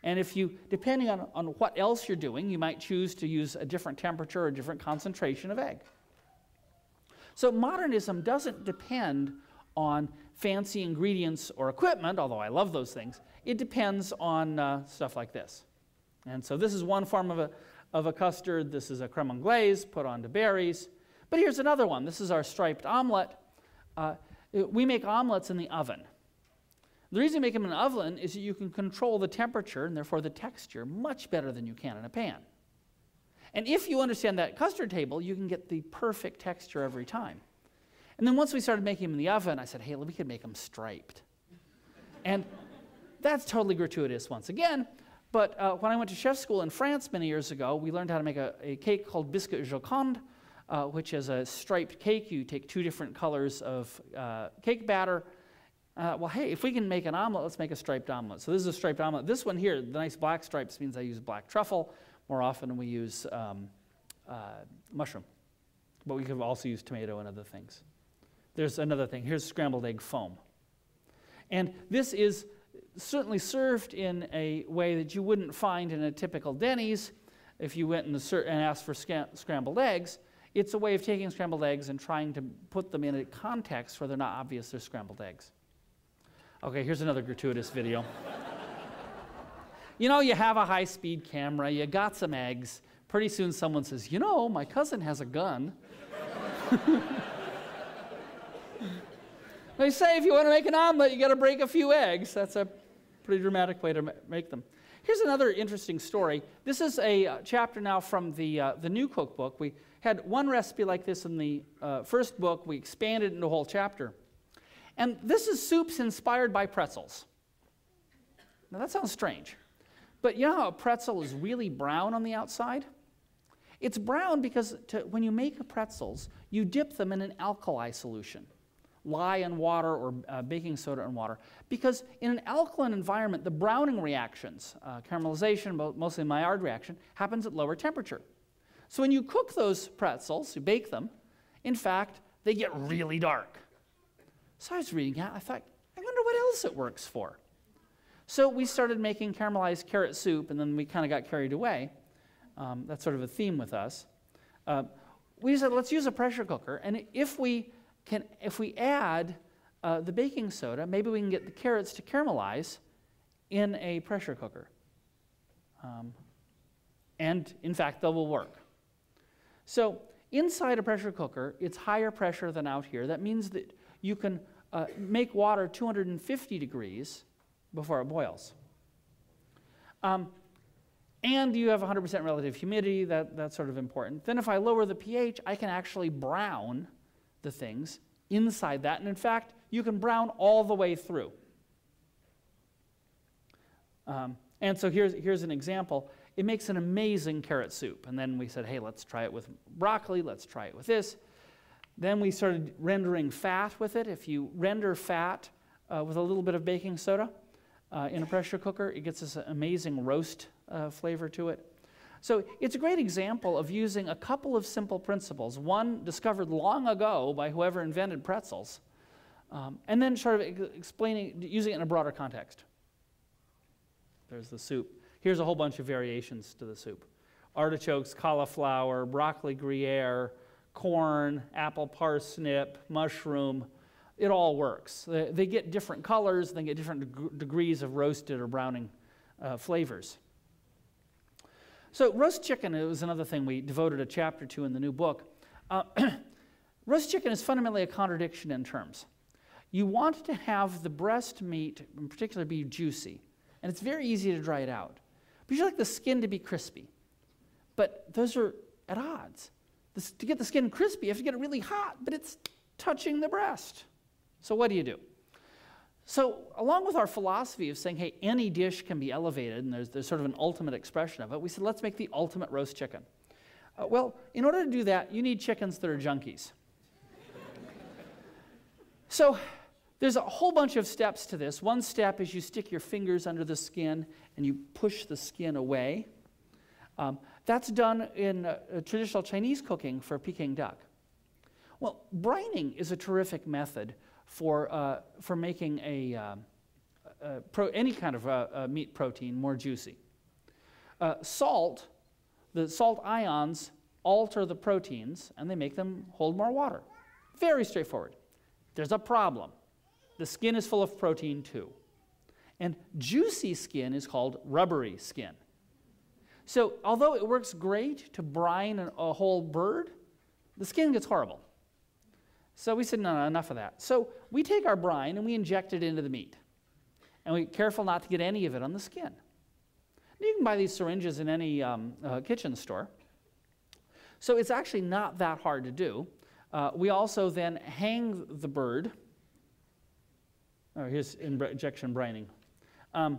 And if you, depending on, on what else you're doing, you might choose to use a different temperature or a different concentration of egg. So modernism doesn't depend on fancy ingredients or equipment, although I love those things. It depends on uh, stuff like this. And so this is one form of a, of a custard. This is a creme anglaise put onto berries. But here's another one. This is our striped omelet. Uh, we make omelets in the oven. The reason you make them in an oven is that you can control the temperature and therefore the texture much better than you can in a pan. And if you understand that custard table, you can get the perfect texture every time. And then once we started making them in the oven, I said, hey, we could make them striped. and that's totally gratuitous once again. But uh, when I went to chef school in France many years ago, we learned how to make a, a cake called biscuit Joconde, uh, which is a striped cake. You take two different colors of uh, cake batter. Uh, well, hey, if we can make an omelet, let's make a striped omelet. So this is a striped omelet. This one here, the nice black stripes means I use black truffle. More often we use um, uh, mushroom. But we could also use tomato and other things. There's another thing. Here's scrambled egg foam. And this is certainly served in a way that you wouldn't find in a typical Denny's if you went and, and asked for scrambled eggs. It's a way of taking scrambled eggs and trying to put them in a context where they're not obvious they're scrambled eggs. Okay, here's another gratuitous video. you know, you have a high speed camera, you got some eggs. Pretty soon someone says, You know, my cousin has a gun. they say if you want to make an omelet, you got to break a few eggs. That's a pretty dramatic way to make them. Here's another interesting story. This is a uh, chapter now from the, uh, the new cookbook. We had one recipe like this in the uh, first book. We expanded into a whole chapter. And this is soups inspired by pretzels. Now that sounds strange. But you know how a pretzel is really brown on the outside? It's brown because to, when you make pretzels, you dip them in an alkali solution lye and water or uh, baking soda and water. Because in an alkaline environment, the browning reactions, uh, caramelization, mostly Maillard reaction, happens at lower temperature. So when you cook those pretzels, you bake them, in fact, they get really dark. So I was reading that, I thought, I wonder what else it works for. So we started making caramelized carrot soup, and then we kind of got carried away. Um, that's sort of a theme with us. Uh, we said, let's use a pressure cooker, and if we can, if we add uh, the baking soda, maybe we can get the carrots to caramelize in a pressure cooker. Um, and in fact, they will work. So inside a pressure cooker, it's higher pressure than out here. That means that you can uh, make water 250 degrees before it boils. Um, and you have 100% relative humidity, that, that's sort of important. Then if I lower the pH, I can actually brown the things inside that. And in fact, you can brown all the way through. Um, and so here's, here's an example. It makes an amazing carrot soup. And then we said, hey, let's try it with broccoli, let's try it with this. Then we started rendering fat with it. If you render fat uh, with a little bit of baking soda uh, in a pressure cooker, it gets this amazing roast uh, flavor to it. So it's a great example of using a couple of simple principles, one discovered long ago by whoever invented pretzels, um, and then sort of explaining, using it in a broader context. There's the soup. Here's a whole bunch of variations to the soup. Artichokes, cauliflower, broccoli gruyere, corn, apple parsnip, mushroom, it all works. They, they get different colors, they get different deg degrees of roasted or browning uh, flavors. So, roast chicken is another thing we devoted a chapter to in the new book. Uh, roast chicken is fundamentally a contradiction in terms. You want to have the breast meat, in particular, be juicy, and it's very easy to dry it out. But you like the skin to be crispy. But those are at odds. This, to get the skin crispy, you have to get it really hot, but it's touching the breast. So, what do you do? So, along with our philosophy of saying, hey, any dish can be elevated, and there's, there's sort of an ultimate expression of it, we said, let's make the ultimate roast chicken. Uh, well, in order to do that, you need chickens that are junkies. so, there's a whole bunch of steps to this. One step is you stick your fingers under the skin and you push the skin away. Um, that's done in uh, traditional Chinese cooking for Peking duck. Well, brining is a terrific method for, uh, for making a, uh, pro, any kind of uh, meat protein more juicy. Uh, salt, the salt ions alter the proteins and they make them hold more water. Very straightforward. There's a problem. The skin is full of protein too. And juicy skin is called rubbery skin. So, although it works great to brine a whole bird, the skin gets horrible. So we said, no, no, enough of that. So we take our brine and we inject it into the meat. And we're careful not to get any of it on the skin. You can buy these syringes in any um, uh, kitchen store. So it's actually not that hard to do. Uh, we also then hang the bird. Oh, here's injection brining. Um,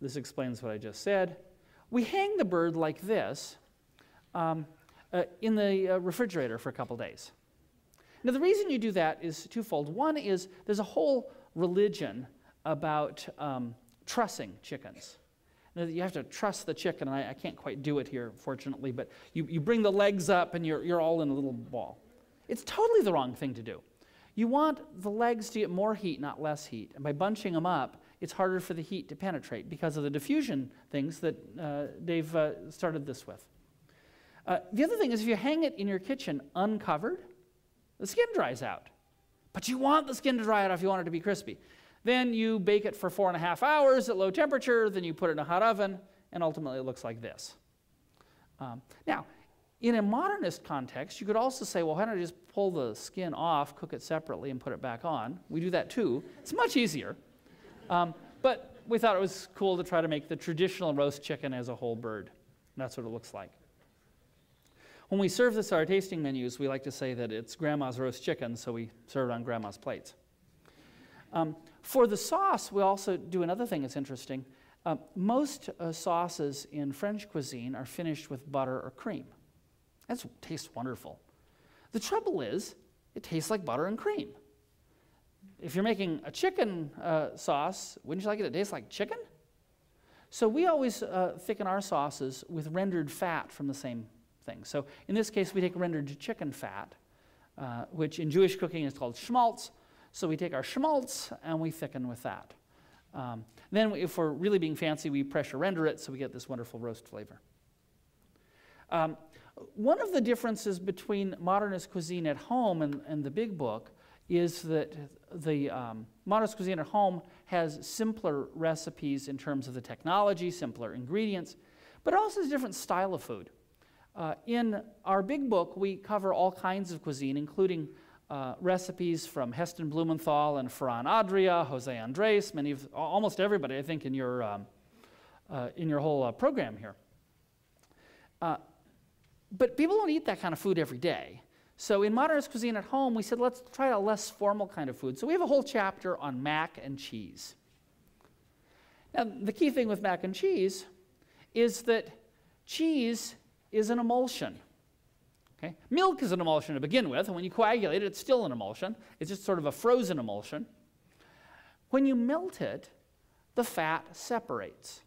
this explains what I just said. We hang the bird like this um, uh, in the uh, refrigerator for a couple days. Now, the reason you do that is twofold. One is there's a whole religion about um, trussing chickens. Now, you have to truss the chicken, and I, I, can't quite do it here, fortunately, but you, you bring the legs up and you're, you're all in a little ball. It's totally the wrong thing to do. You want the legs to get more heat, not less heat. And by bunching them up, it's harder for the heat to penetrate because of the diffusion things that uh, Dave uh, started this with. Uh, the other thing is if you hang it in your kitchen uncovered, the skin dries out. But you want the skin to dry out if you want it to be crispy. Then you bake it for four and a half hours at low temperature, then you put it in a hot oven, and ultimately it looks like this. Um, now, in a modernist context, you could also say, well, why don't I just pull the skin off, cook it separately, and put it back on? We do that too. It's much easier. Um, but we thought it was cool to try to make the traditional roast chicken as a whole bird. That's what it looks like. When we serve this at our tasting menus, we like to say that it's grandma's roast chicken, so we serve it on grandma's plates. Um, for the sauce, we also do another thing that's interesting. Uh, most uh, sauces in French cuisine are finished with butter or cream. That tastes wonderful. The trouble is, it tastes like butter and cream. If you're making a chicken uh, sauce, wouldn't you like it to taste like chicken? So we always uh, thicken our sauces with rendered fat from the same thing. So in this case, we take rendered chicken fat, uh, which in Jewish cooking is called schmaltz. So we take our schmaltz and we thicken with that. Um, then, if we're really being fancy, we pressure render it so we get this wonderful roast flavor. Um, one of the differences between modernist cuisine at home and, and the big book is that the um, modernist cuisine at home has simpler recipes in terms of the technology, simpler ingredients, but also a different style of food. Uh, in our big book, we cover all kinds of cuisine, including uh, recipes from Heston Blumenthal and Ferran Adria, José Andrés, many of, almost everybody, I think, in your, um, uh, in your whole uh, program here. But people don't eat that kind of food every day. So in modernist cuisine at home, we said, let's try a less formal kind of food. So we have a whole chapter on mac and cheese. Now, the key thing with mac and cheese is that cheese is an emulsion. Okay? Milk is an emulsion to begin with, and when you coagulate it, it's still an emulsion. It's just sort of a frozen emulsion. When you melt it, the fat separates.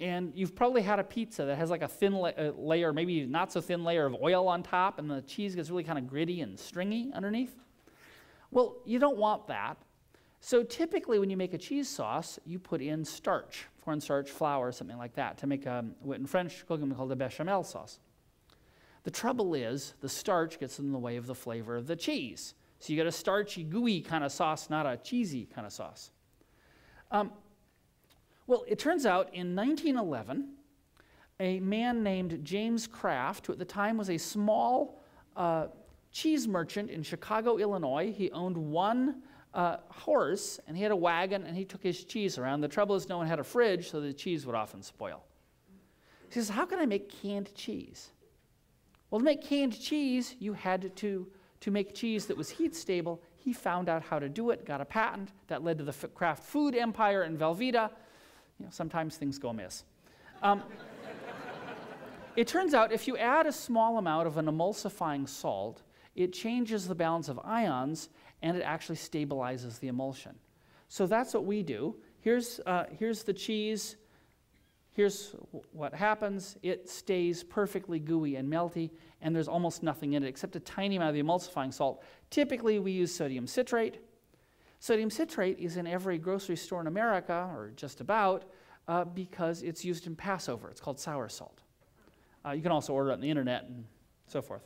And you've probably had a pizza that has like a thin la- uh, layer, maybe not so thin layer of oil on top, and the cheese gets really kind of gritty and stringy underneath. Well, you don't want that. So typically, when you make a cheese sauce, you put in starch cornstarch, flour, something like that, to make a, what in French cooking we call a bechamel sauce. The trouble is, the starch gets in the way of the flavor of the cheese. So you get a starchy, gooey kind of sauce, not a cheesy kind of sauce. Um, well, it turns out in 1911, a man named James Kraft, who at the time was a small uh, cheese merchant in Chicago, Illinois, he owned one a horse and he had a wagon and he took his cheese around. The trouble is, no one had a fridge, so the cheese would often spoil. He says, How can I make canned cheese? Well, to make canned cheese, you had to, to make cheese that was heat stable. He found out how to do it, got a patent. That led to the Kraft food empire in Velveeta. You know, sometimes things go amiss. Um, it turns out if you add a small amount of an emulsifying salt, it changes the balance of ions and it actually stabilizes the emulsion. So that's what we do. Here's, uh, here's the cheese. Here's what happens. It stays perfectly gooey and melty, and there's almost nothing in it except a tiny amount of the emulsifying salt. Typically, we use sodium citrate. Sodium citrate is in every grocery store in America, or just about, uh, because it's used in Passover. It's called sour salt. Uh, you can also order it on the internet and so forth.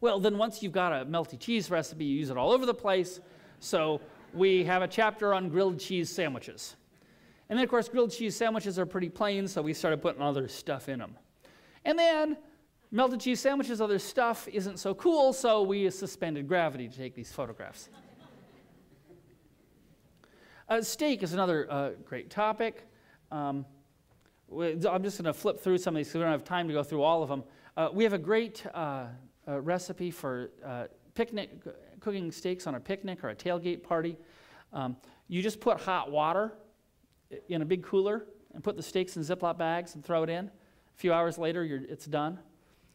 Well, then once you've got a melty cheese recipe, you use it all over the place. So we have a chapter on grilled cheese sandwiches. And then, of course, grilled cheese sandwiches are pretty plain, so we started putting other stuff in them. And then, melted cheese sandwiches, other stuff isn't so cool, so we suspended gravity to take these photographs. Uh, steak is another uh, great topic. Um, I'm just going to flip through some of these because we don't have time to go through all of them. Uh, we have a great uh, uh, recipe for uh, picnic, cooking steaks on a picnic or a tailgate party. Um, you just put hot water in a big cooler and put the steaks in Ziploc bags and throw it in. A few hours later, it's done.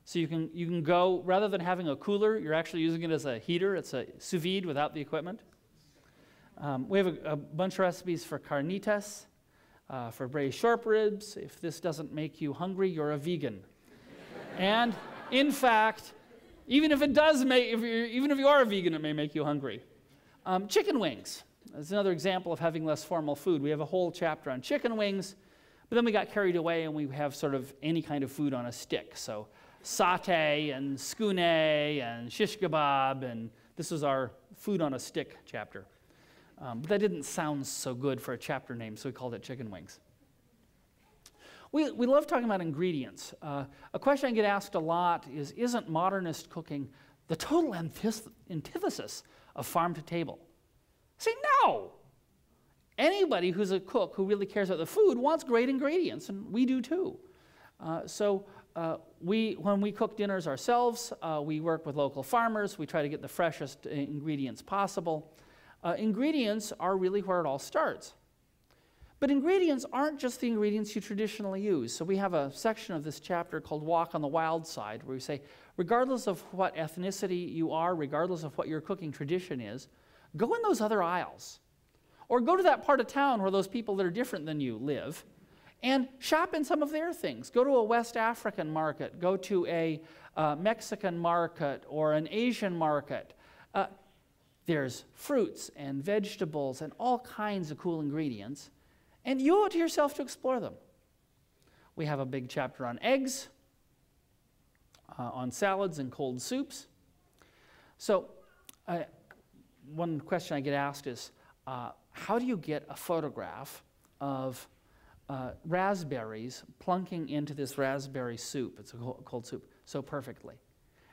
So you can, you can go, rather than having a cooler, you're actually using it as a heater. It's a sous vide without the equipment. Um, we have a, a, bunch of recipes for carnitas, uh, for braised short ribs. If this doesn't make you hungry, you're a vegan. and in fact, even if it does make, if even if you are a vegan, it may make you hungry. Um, chicken wings. That's another example of having less formal food. We have a whole chapter on chicken wings, but then we got carried away and we have sort of any kind of food on a stick. So satay and skune and shish kebab, and this is our food on a stick chapter. Um, but that didn't sound so good for a chapter name, so we called it chicken wings. We, we love talking about ingredients. Uh, a question I get asked a lot is Isn't modernist cooking the total antithesis of farm to table? Say, no. Anybody who's a cook who really cares about the food wants great ingredients, and we do too. Uh, so, uh, we, when we cook dinners ourselves, uh, we work with local farmers. We try to get the freshest ingredients possible. Uh, ingredients are really where it all starts. But ingredients aren't just the ingredients you traditionally use. So we have a section of this chapter called Walk on the Wild Side, where we say, regardless of what ethnicity you are, regardless of what your cooking tradition is, go in those other aisles. Or go to that part of town where those people that are different than you live and shop in some of their things. Go to a West African market, go to a uh, Mexican market or an Asian market. Uh, there's fruits and vegetables and all kinds of cool ingredients and you owe it to yourself to explore them. We have a big chapter on eggs, uh, on salads and cold soups. So, uh, one question I get asked is uh, how do you get a photograph of uh, raspberries plunking into this raspberry soup? It's a cold soup so perfectly.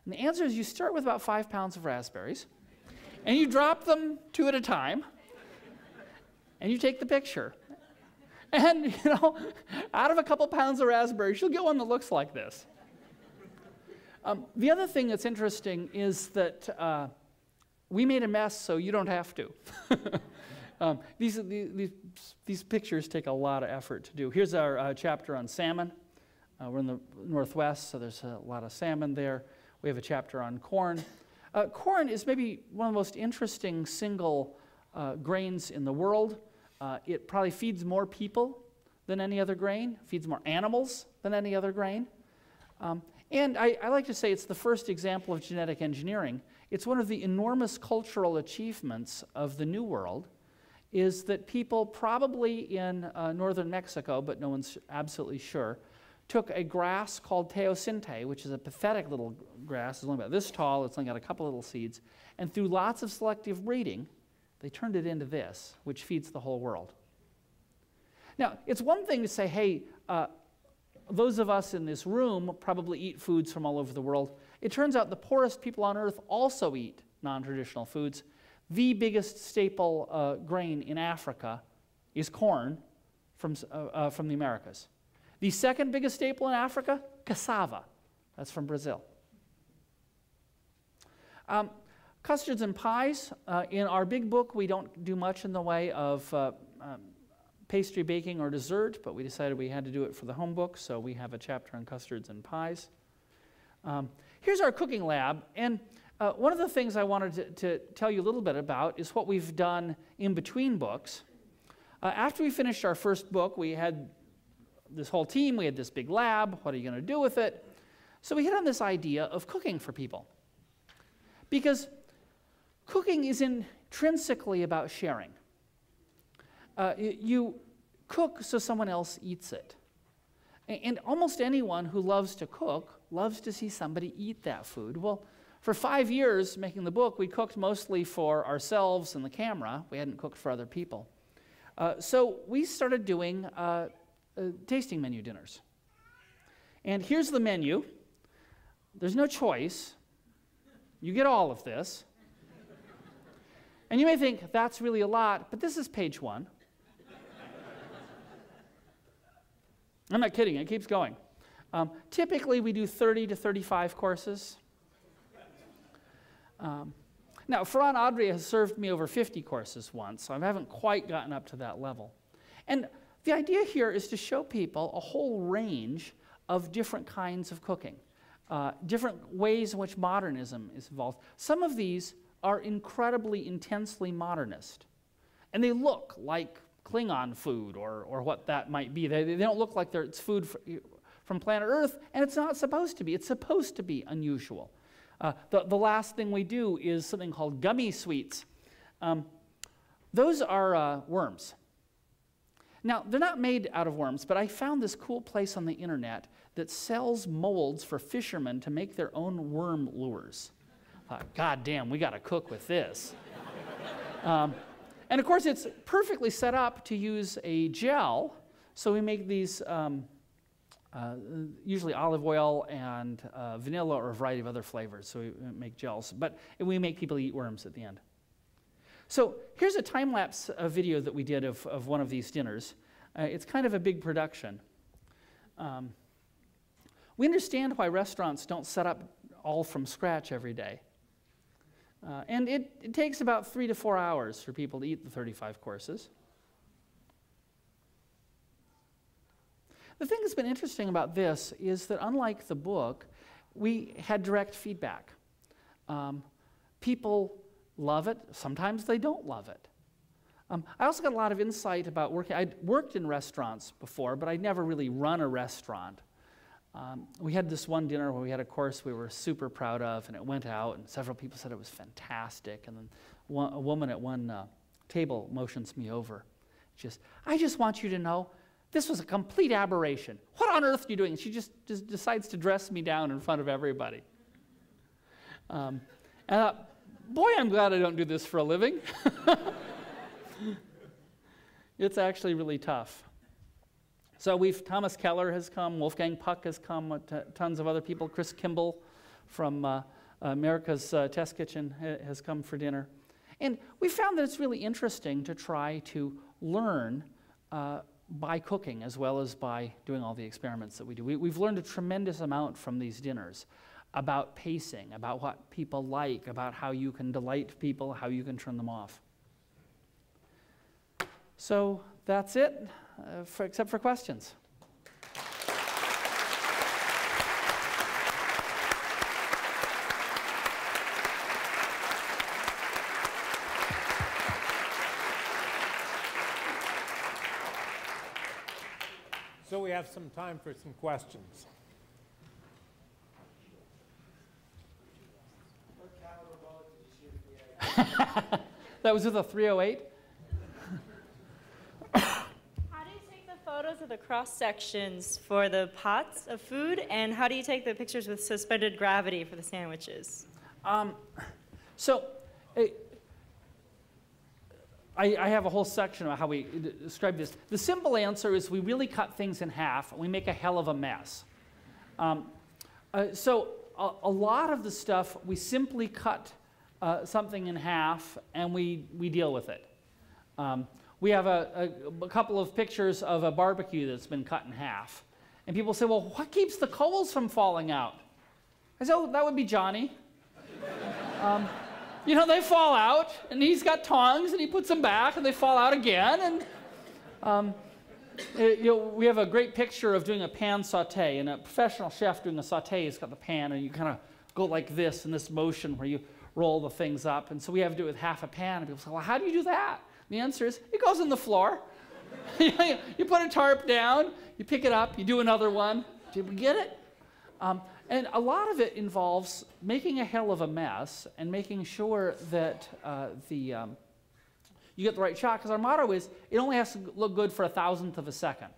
And the answer is you start with about five pounds of raspberries and you drop them two at a time and you take the picture. And, you know, out of a couple pounds of raspberries, you'll get one that looks like this. Um, the other thing that's interesting is that uh, we made a mess so you don't have to. um, these, these, these, pictures take a lot of effort to do. Here's our uh, chapter on salmon. Uh, we're in the northwest, so there's a lot of salmon there. We have a chapter on corn. Uh, corn is maybe one of the most interesting single uh, grains in the world. Uh, it probably feeds more people than any other grain, feeds more animals than any other grain. Um, and I, I, like to say it's the first example of genetic engineering. It's one of the enormous cultural achievements of the New World, is that people probably in uh, northern Mexico, but no one's absolutely sure, took a grass called teosinte, which is a pathetic little grass. It's only about this tall. It's only got a couple little seeds. And through lots of selective breeding, they turned it into this, which feeds the whole world. Now, it's one thing to say, hey, uh, those of us in this room probably eat foods from all over the world. It turns out the poorest people on earth also eat non traditional foods. The biggest staple uh, grain in Africa is corn from, uh, uh, from the Americas. The second biggest staple in Africa, cassava. That's from Brazil. Um, Custards and pies. Uh, in our big book, we don't do much in the way of uh, um, pastry baking or dessert, but we decided we had to do it for the home book, so we have a chapter on custards and pies. Um, here's our cooking lab, and uh, one of the things I wanted to, to, tell you a little bit about is what we've done in between books. Uh, after we finished our first book, we had this whole team, we had this big lab. What are you going to do with it? So we hit on this idea of cooking for people. Because Cooking is intrinsically about sharing. Uh, you cook so someone else eats it. And almost anyone who loves to cook loves to see somebody eat that food. Well, for five years making the book, we cooked mostly for ourselves and the camera. We hadn't cooked for other people. Uh, so we started doing uh, uh, tasting menu dinners. And here's the menu. There's no choice. You get all of this. And you may think that's really a lot, but this is page one. I'm not kidding, it keeps going. Um, typically, we do 30 to 35 courses. Um, now, Ferran Adria has served me over 50 courses once, so I haven't quite gotten up to that level. And the idea here is to show people a whole range of different kinds of cooking, uh, different ways in which modernism is involved. Some of these are incredibly intensely modernist, and they look like Klingon food or, or what that might be. They, they don't look like it's food for, from planet Earth, and it's not supposed to be. It's supposed to be unusual. Uh, the, the last thing we do is something called gummy sweets. Um, those are uh, worms. Now, they're not made out of worms, but I found this cool place on the internet that sells molds for fishermen to make their own worm lures. God damn, we got to cook with this. um, and of course, it's perfectly set up to use a gel. So we make these um, uh, usually olive oil and uh, vanilla or a variety of other flavors. So we make gels. But we make people eat worms at the end. So here's a time lapse uh, video that we did of, of one of these dinners. Uh, it's kind of a big production. Um, we understand why restaurants don't set up all from scratch every day. Uh, and it, it takes about three to four hours for people to eat the 35 courses. The thing that's been interesting about this is that unlike the book, we had direct feedback. Um, people love it, sometimes they don't love it. Um, I also got a lot of insight about working. I'd worked in restaurants before, but I'd never really run a restaurant. Um, we had this one dinner where we had a course we were super proud of, and it went out, and several people said it was fantastic. And then one, a woman at one uh, table motions me over. Just, I just want you to know this was a complete aberration. What on earth are you doing? And she just, just decides to dress me down in front of everybody. Um, and I thought, boy, I'm glad I don't do this for a living. it's actually really tough. So we've, Thomas Keller has come, Wolfgang Puck has come, tons of other people. Chris Kimball from uh, America's uh, Test Kitchen has come for dinner. And we found that it's really interesting to try to learn uh, by cooking as well as by doing all the experiments that we do. We, have learned a tremendous amount from these dinners about pacing, about what people like, about how you can delight people, how you can turn them off. So that's it, uh, for, except for questions. So we have some time for some questions. that was with a 308? How do you take the photos of the cross sections for the pots of food, and how do you take the pictures with suspended gravity for the sandwiches? Um, so, it, I, I, have a whole section about how we describe this. The simple answer is we really cut things in half and we make a hell of a mess. Um, uh, so a, a, lot of the stuff we simply cut uh, something in half and we, we deal with it. Um, we have a, a, a, couple of pictures of a barbecue that's been cut in half. And people say, well, what keeps the coals from falling out? I say, oh, that would be Johnny. um, you know, they fall out, and he's got tongs, and he puts them back, and they fall out again. And um, it, you know, we have a great picture of doing a pan saute, and a professional chef doing a saute has got the pan, and you kind of go like this in this motion where you roll the things up. And so we have to do it with half a pan. And people say, well, how do you do that? And the answer is, it goes on the floor. you put a tarp down, you pick it up, you do another one. Did we get it? Um, and a lot of it involves making a hell of a mess and making sure that uh, the, um, you get the right shot, because our motto is it only has to look good for a thousandth of a second.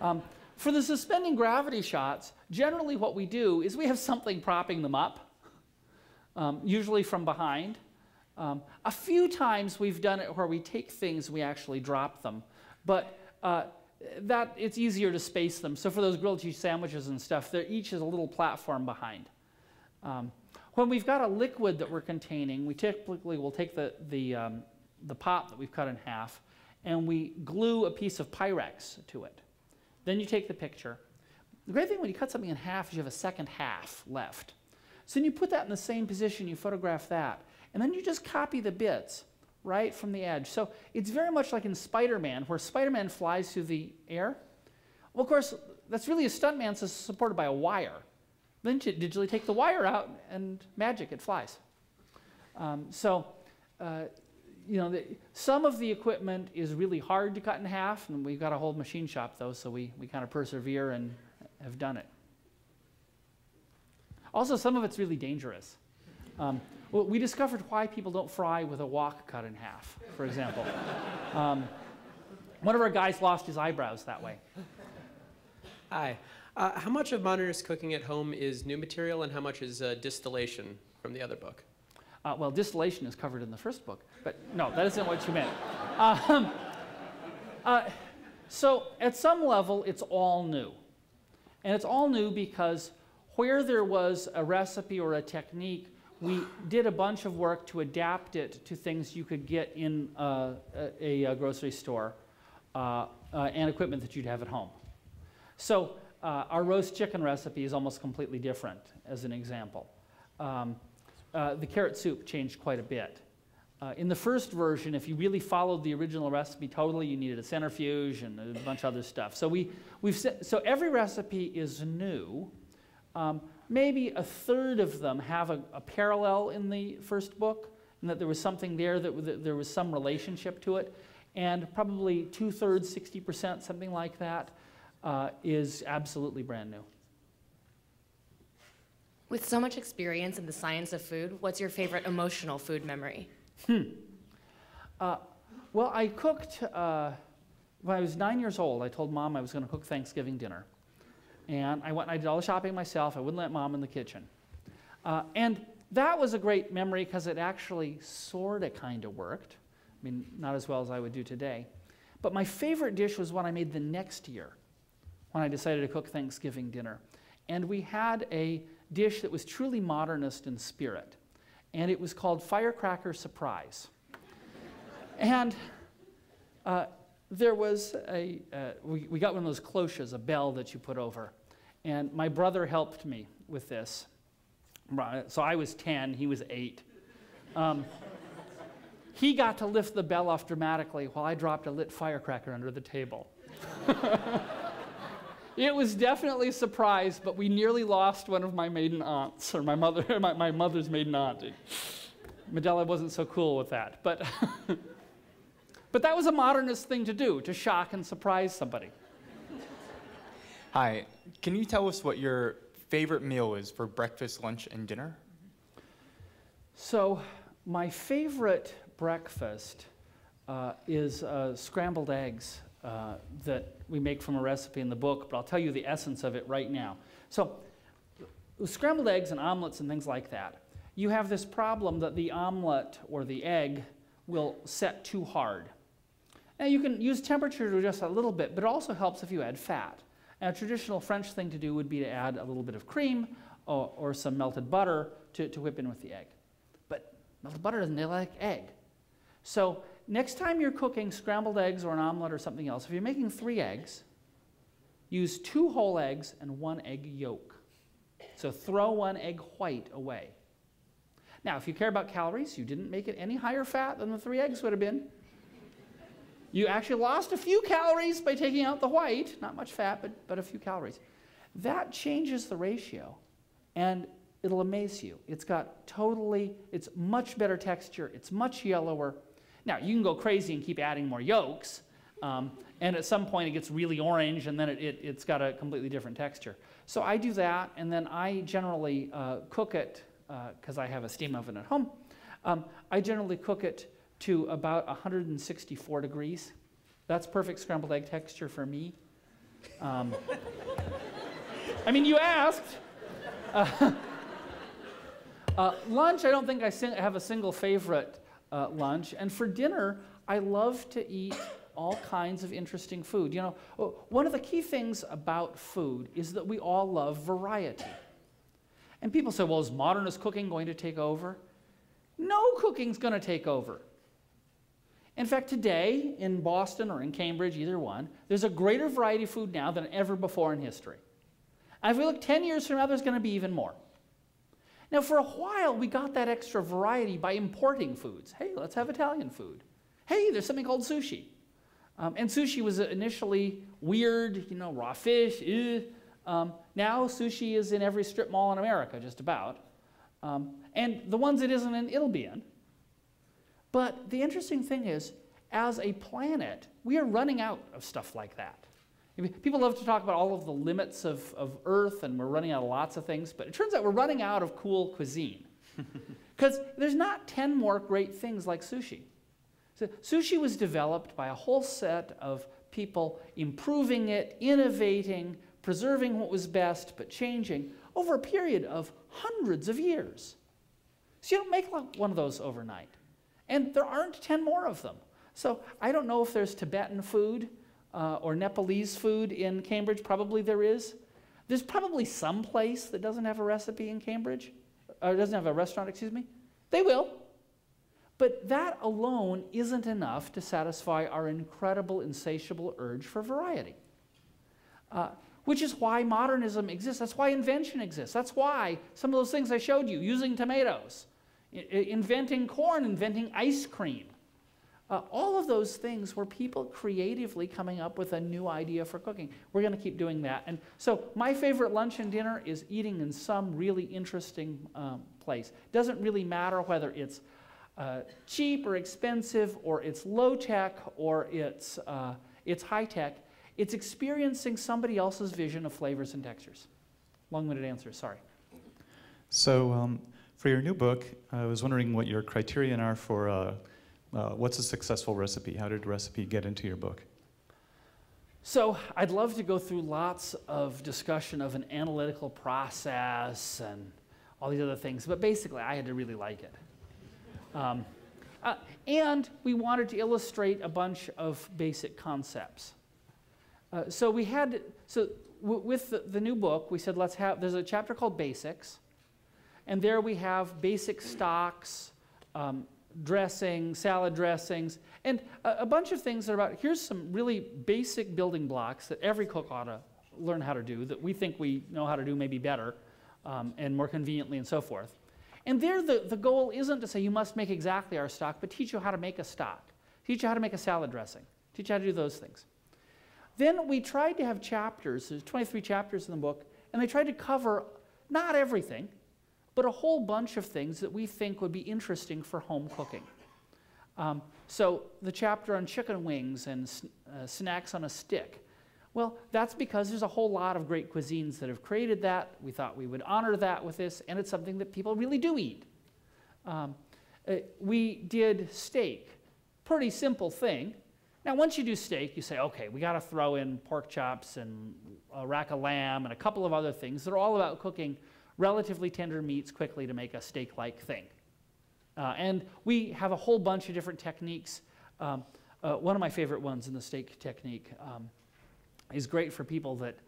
Um, for the suspending gravity shots, generally what we do is we have something propping them up, um, usually from behind. Um, a few times we've done it where we take things, we actually drop them, but uh, that it's easier to space them. So for those grilled cheese sandwiches and stuff, there each is a little platform behind. Um, when we've got a liquid that we're containing, we typically will take the, the, um, the pot that we've cut in half and we glue a piece of Pyrex to it. Then you take the picture. The great thing when you cut something in half is you have a second half left. So then you put that in the same position, you photograph that, and then you just copy the bits right from the edge. So it's very much like in Spider-Man, where Spider-Man flies through the air. Well, of course, that's really a stuntman so supported by a wire. Then you digitally take the wire out, and magic, it flies. Um, so, uh, you know, the, some of the equipment is really hard to cut in half, and we've got a whole machine shop, though, so we, we kind of persevere and have done it. Also, some of it's really dangerous. Um, well, we discovered why people don't fry with a wok cut in half, for example. um, one of our guys lost his eyebrows that way. Hi. Uh, how much of modernist cooking at home is new material and how much is uh, distillation from the other book? Uh, well, distillation is covered in the first book, but no, that isn't what you meant. Um, uh, so, at some level, it's all new. And it's all new because where there was a recipe or a technique, we did a bunch of work to adapt it to things you could get in uh, a, a, grocery store uh, uh, and equipment that you'd have at home. So uh, our roast chicken recipe is almost completely different, as an example. Um, uh, the carrot soup changed quite a bit. Uh, in the first version, if you really followed the original recipe totally, you needed a centrifuge and a bunch of other stuff. So, we, we've so every recipe is new. Um, maybe a third of them have a, a, parallel in the first book, and that there was something there that, that there was some relationship to it. And probably two thirds, 60%, something like that, uh, is absolutely brand new. With so much experience in the science of food, what's your favorite emotional food memory? Hmm. Uh, well, I cooked, uh, when I was nine years old, I told mom I was going to cook Thanksgiving dinner. And I went and I did all the shopping myself. I wouldn't let mom in the kitchen. Uh, and that was a great memory because it actually sort of kind of worked. I mean, not as well as I would do today. But my favorite dish was one I made the next year when I decided to cook Thanksgiving dinner. And we had a dish that was truly modernist in spirit and it was called Firecracker Surprise. and uh, there was a, uh, we, we got one of those cloches, a bell that you put over. And my brother helped me with this. So I was 10, he was 8. Um, he got to lift the bell off dramatically while I dropped a lit firecracker under the table. It was definitely a surprise, but we nearly lost one of my maiden aunts, or my mother, my, my mother's maiden aunt. Medela wasn't so cool with that, but but that was a modernist thing to do, to shock and surprise somebody. Hi, can you tell us what your favorite meal is for breakfast, lunch, and dinner? So, my favorite breakfast uh, is uh, scrambled eggs uh, that we make from a recipe in the book, but I'll tell you the essence of it right now. So, with scrambled eggs and omelets and things like that, you have this problem that the omelet or the egg will set too hard. Now, you can use temperature to adjust a little bit, but it also helps if you add fat. And a traditional French thing to do would be to add a little bit of cream or, or some melted butter to, to whip in with the egg. But melted butter doesn't like egg. So next time you're cooking scrambled eggs or an omelet or something else, if you're making three eggs, use two whole eggs and one egg yolk. So throw one egg white away. Now, if you care about calories, you didn't make it any higher fat than the three eggs would have been. You actually lost a few calories by taking out the white, not much fat, but, but a few calories. That changes the ratio, and it'll amaze you. It's got totally, it's much better texture, it's much yellower, now, you can go crazy and keep adding more yolks, um, and at some point it gets really orange, and then it, it, has got a completely different texture. So I do that, and then I generally uh, cook it, because uh, I have a steam oven at home, um, I generally cook it to about 164 degrees. That's perfect scrambled egg texture for me. Um, I mean, you asked. Uh, uh, lunch, I don't think I have a single favorite. uh, lunch. And for dinner, I love to eat all kinds of interesting food. You know, one of the key things about food is that we all love variety. And people say, well, is modernist cooking going to take over? No cooking's going to take over. In fact, today in Boston or in Cambridge, either one, there's a greater variety of food now than ever before in history. And if we look 10 years from now, there's going to be even more. Now, for a while, we got that extra variety by importing foods. Hey, let's have Italian food. Hey, there's something called sushi. Um, and sushi was initially weird, you know, raw fish. Um, now, sushi is in every strip mall in America, just about. Um, and the ones it isn't in, it'll be in. But the interesting thing is, as a planet, we are running out of stuff like that. People love to talk about all of the limits of, of Earth, and we're running out of lots of things, but it turns out we're running out of cool cuisine. Because there's not 10 more great things like sushi. So, sushi was developed by a whole set of people improving it, innovating, preserving what was best, but changing over a period of hundreds of years. So you don't make one of those overnight. And there aren't 10 more of them. So I don't know if there's Tibetan food uh, or Nepalese food in Cambridge. Probably there is. There's probably some place that doesn't have a recipe in Cambridge, or doesn't have a restaurant, excuse me. They will. But that alone isn't enough to satisfy our incredible, insatiable urge for variety. Uh, which is why modernism exists. That's why invention exists. That's why some of those things I showed you, using tomatoes, inventing corn, inventing ice cream. Uh, all of those things were people creatively coming up with a new idea for cooking. We're going to keep doing that. And so, my favorite lunch and dinner is eating in some really interesting um, place. Doesn't really matter whether it's uh, cheap or expensive, or it's low tech, or it's, uh, it's high tech. It's experiencing somebody else's vision of flavors and textures. Long winded answer, sorry. So, um, for your new book, I was wondering what your criterion are for uh, uh, what's a successful recipe? How did recipe get into your book? So, I'd love to go through lots of discussion of an analytical process and all these other things, but basically, I had to really like it. Um, uh, and we wanted to illustrate a bunch of basic concepts. Uh, so we had, so with the, the, new book, we said let's have, there's a chapter called Basics, and there we have basic stocks, um, dressing, salad dressings, and a, a, bunch of things that are about here's some really basic building blocks that every cook ought to learn how to do that we think we know how to do maybe better um, and more conveniently and so forth. And there, the, the goal isn't to say you must make exactly our stock, but teach you how to make a stock, teach you how to make a salad dressing, teach you how to do those things. Then we tried to have chapters, there's 23 chapters in the book, and they tried to cover not everything, but a whole bunch of things that we think would be interesting for home cooking. Um, so the chapter on chicken wings and uh, snacks on a stick. Well, that's because there's a whole lot of great cuisines that have created that. We thought we would honor that with this, and it's something that people really do eat. Um, uh, we did steak, pretty simple thing. Now, once you do steak, you say, okay, we got to throw in pork chops and a rack of lamb and a couple of other things that are all about cooking relatively tender meats quickly to make a steak like thing. Uh, and we have a whole bunch of different techniques. Um, uh, one of my favorite ones in the steak technique um, is great for people that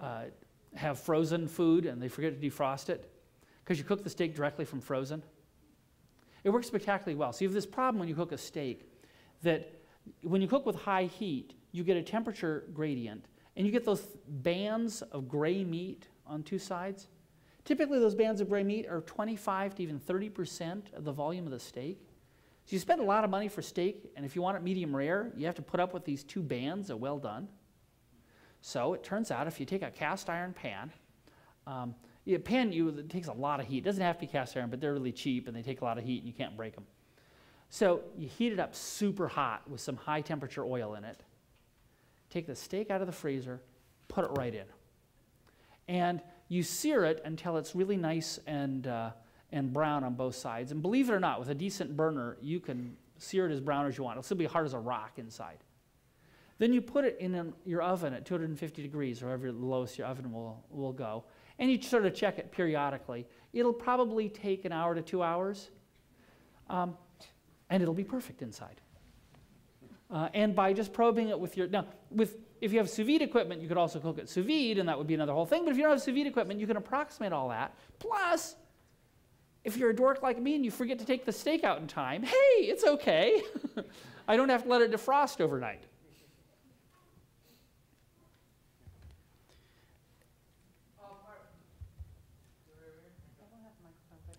uh, have frozen food and they forget to defrost it because you cook the steak directly from frozen. It works spectacularly well. So you have this problem when you cook a steak that when you cook with high heat, you get a temperature gradient and you get those bands of gray meat on two sides. Typically, those bands of gray meat are 25 to even 30% of the volume of the steak. So you spend a lot of money for steak, and if you want it medium rare, you have to put up with these two bands of well done. So it turns out if you take a cast iron pan, um, a pan you, it takes a lot of heat. It doesn't have to be cast iron, but they're really cheap and they take a lot of heat and you can't break them. So you heat it up super hot with some high temperature oil in it. Take the steak out of the freezer, put it right in. And you sear it until it's really nice and, uh, and brown on both sides. And believe it or not, with a decent burner, you can sear it as brown as you want. It'll still be hard as a rock inside. Then you put it in an, your oven at 250 degrees, or wherever the lowest your oven will, will go. And you sort of check it periodically. It'll probably take an hour to two hours. Um, and it'll be perfect inside. Uh, and by just probing it with your, now, with, if you have sous vide equipment, you could also cook it sous vide, and that would be another whole thing. But if you don't have sous vide equipment, you can approximate all that. Plus, if you're a dork like me and you forget to take the steak out in time, hey, it's okay. I don't have to let it defrost overnight.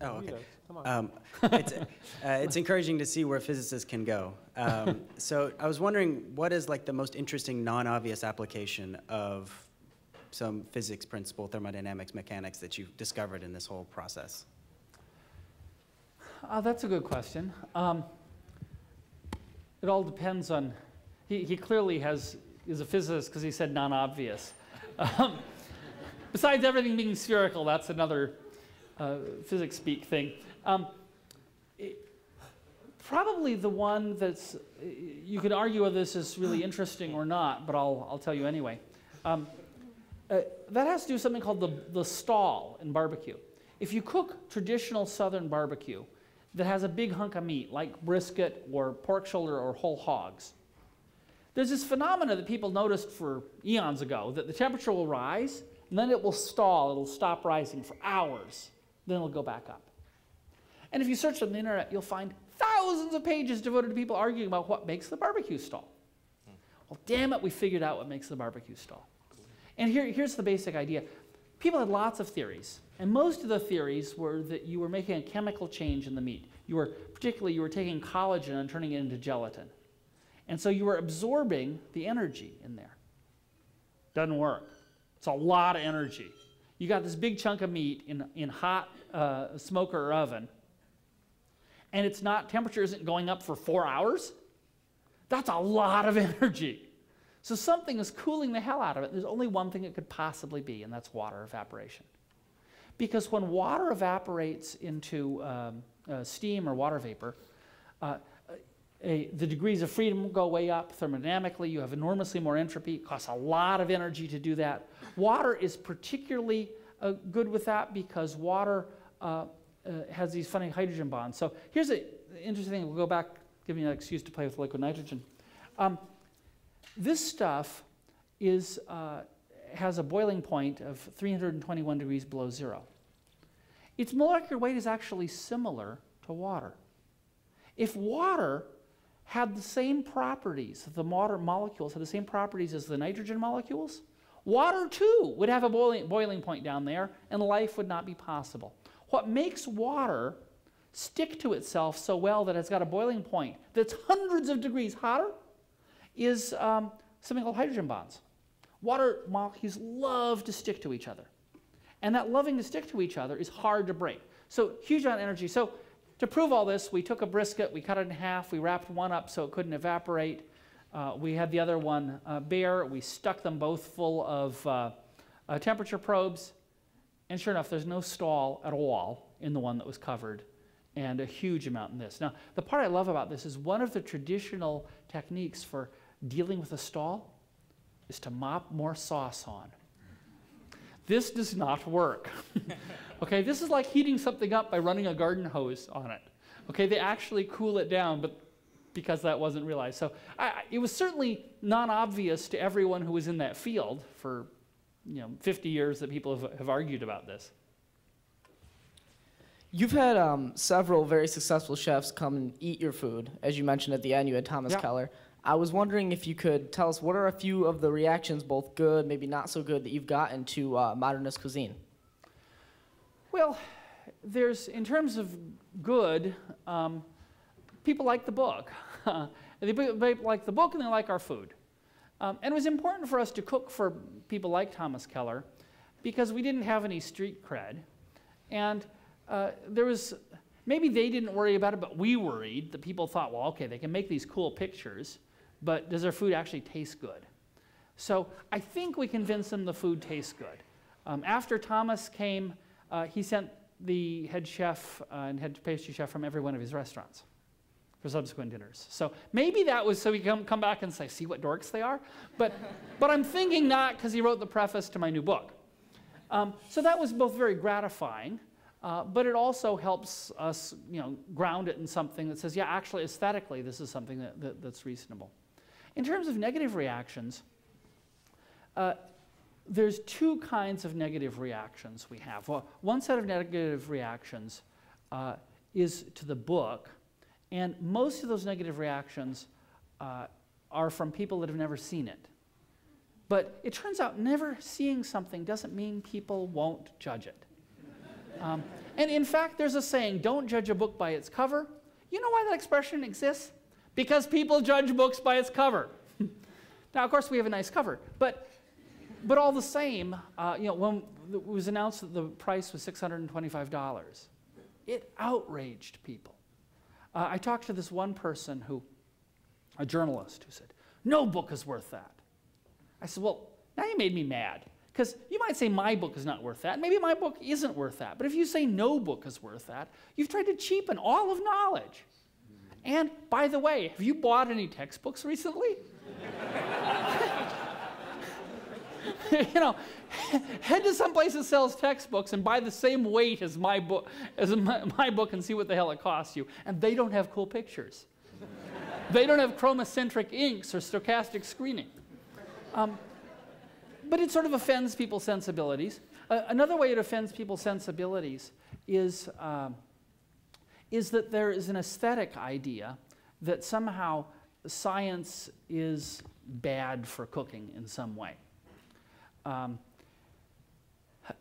Oh, oh okay. Um, it's, uh, it's encouraging to see where physicists can go. Um, so I was wondering, what is like the most interesting non-obvious application of some physics principle, thermodynamics, mechanics that you've discovered in this whole process? Uh, that's a good question. Um, it all depends on, he, he clearly has, is a physicist because he said non-obvious. Um, besides everything being spherical, that's another uh, physics speak thing. Um, it, probably the one that's, you could argue whether this is really interesting or not, but I'll, I'll tell you anyway. Um, uh, that has to do with something called the, the stall in barbecue. If you cook traditional southern barbecue that has a big hunk of meat, like brisket or pork shoulder or whole hogs, there's this phenomena that people noticed for eons ago that the temperature will rise and then it will stall, it'll stop rising for hours, then it'll go back up. And if you search on the internet, you'll find thousands of pages devoted to people arguing about what makes the barbecue stall. Well, damn it, we figured out what makes the barbecue stall. And here, here's the basic idea. People had lots of theories, and most of the theories were that you were making a chemical change in the meat. You were, particularly, you were taking collagen and turning it into gelatin. And so you were absorbing the energy in there. Doesn't work. It's a lot of energy. You got this big chunk of meat in, in hot uh, smoker or oven, and it's not, temperature isn't going up for four hours, that's a lot of energy. So something is cooling the hell out of it. There's only one thing it could possibly be, and that's water evaporation. Because when water evaporates into um, uh, steam or water vapor, uh, a, the degrees of freedom go way up thermodynamically. You have enormously more entropy. It costs a lot of energy to do that. Water is particularly uh, good with that because water uh, has these funny hydrogen bonds. So here's an interesting thing. We'll go back, give me an excuse to play with liquid nitrogen. Um, this stuff is, uh, has a boiling point of 321 degrees below zero. Its molecular weight is actually similar to water. If water had the same properties, the water molecules had the same properties as the nitrogen molecules, water too would have a boiling, boiling point down there and life would not be possible. What makes water stick to itself so well that it's got a boiling point that's hundreds of degrees hotter is um, something called hydrogen bonds. Water molecules love to stick to each other. And that loving to stick to each other is hard to break. So huge amount of energy. So to prove all this, we took a brisket, we cut it in half, we wrapped one up so it couldn't evaporate. Uh, we had the other one uh, bare. We stuck them both full of uh, uh temperature probes. And sure enough, there's no stall at all in the one that was covered, and a huge amount in this. Now, the part I love about this is one of the traditional techniques for dealing with a stall is to mop more sauce on. This does not work. okay, this is like heating something up by running a garden hose on it. Okay, they actually cool it down, but because that wasn't realized. So I, it was certainly non obvious to everyone who was in that field for you know, 50 years that people have, have argued about this. You've had um, several very successful chefs come and eat your food. As you mentioned at the end, you had Thomas Keller. I was wondering if you could tell us what are a few of the reactions, both good, maybe not so good, that you've gotten to uh, modernist cuisine? Well, there's, in terms of good, um, people like the book. they like the book and they like our food. Um, and it was important for us to cook for people like Thomas Keller because we didn't have any street cred. And uh, there was, maybe they didn't worry about it, but we worried that people thought, well, okay, they can make these cool pictures, but does their food actually taste good? So I think we convinced them the food tastes good. Um, after Thomas came, uh, he sent the head chef uh, and head pastry chef from every one of his restaurants for subsequent dinners. So maybe that was so he come, come back and say, see what dorks they are? But, but I'm thinking not because he wrote the preface to my new book. Um, so that was both very gratifying Uh, but it also helps us, you know, ground it in something that says, yeah, actually, aesthetically, this is something that, that that's reasonable. In terms of negative reactions, uh, there's two kinds of negative reactions we have. Well, one set of negative reactions uh, is to the book, and most of those negative reactions uh, are from people that have never seen it. But it turns out never seeing something doesn't mean people won't judge it. Um, and in fact, there's a saying don't judge a book by its cover. You know why that expression exists? Because people judge books by its cover. now, of course, we have a nice cover, but, but all the same, uh, you know, when it was announced that the price was $625, it outraged people. Uh, I talked to this one person who, a journalist, who said, No book is worth that. I said, Well, now you made me mad. Because you might say my book is not worth that. Maybe my book isn't worth that. But if you say no book is worth that, you've tried to cheapen all of knowledge. And by the way, have you bought any textbooks recently? you know, head to some place that sells textbooks and buy the same weight as my book as my, my book and see what the hell it costs you. And they don't have cool pictures. they don't have chromocentric inks or stochastic screening. Um, but it sort of offends people's sensibilities. Uh, another way it offends people's sensibilities is, uh, is that there is an aesthetic idea that somehow science is bad for cooking in some way. Um,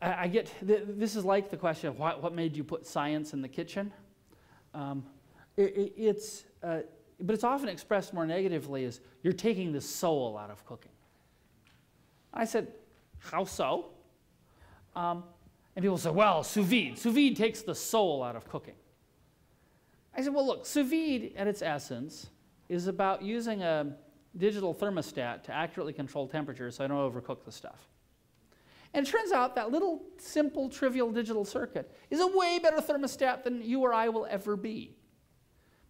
I, get th this is like the question of what, what made you put science in the kitchen. Um, it, it, it's, uh, but it's often expressed more negatively as you're taking the soul out of cooking. I said, How so? Um, and people say, Well, sous vide. Sous vide takes the soul out of cooking. I said, Well, look, sous vide at its essence is about using a digital thermostat to accurately control temperature so I don't overcook the stuff. And it turns out that little simple, trivial digital circuit is a way better thermostat than you or I will ever be.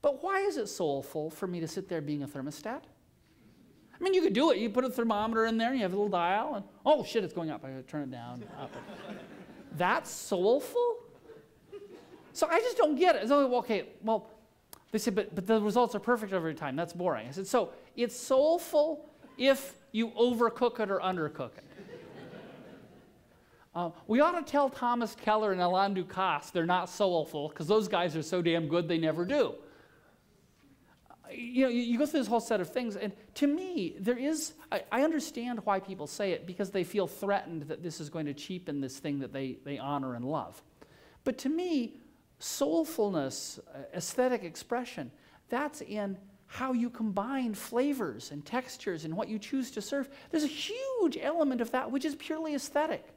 But why is it soulful for me to sit there being a thermostat? I mean, you could do it. You put a thermometer in there, you have a little dial, and oh shit, it's going up. I gotta turn it down. That's soulful? So I just don't get it. So, okay, well, they said, but, but the results are perfect every time. That's boring. I said, so it's soulful if you overcook it or undercook it. Uh, we ought to tell Thomas Keller and Alain Ducasse they're not soulful because those guys are so damn good they never do you know, you, go through this whole set of things, and to me, there is, I, I, understand why people say it because they feel threatened that this is going to cheapen this thing that they, they honor and love. But to me, soulfulness, uh, aesthetic expression, that's in how you combine flavors and textures and what you choose to serve. There's a huge element of that which is purely aesthetic.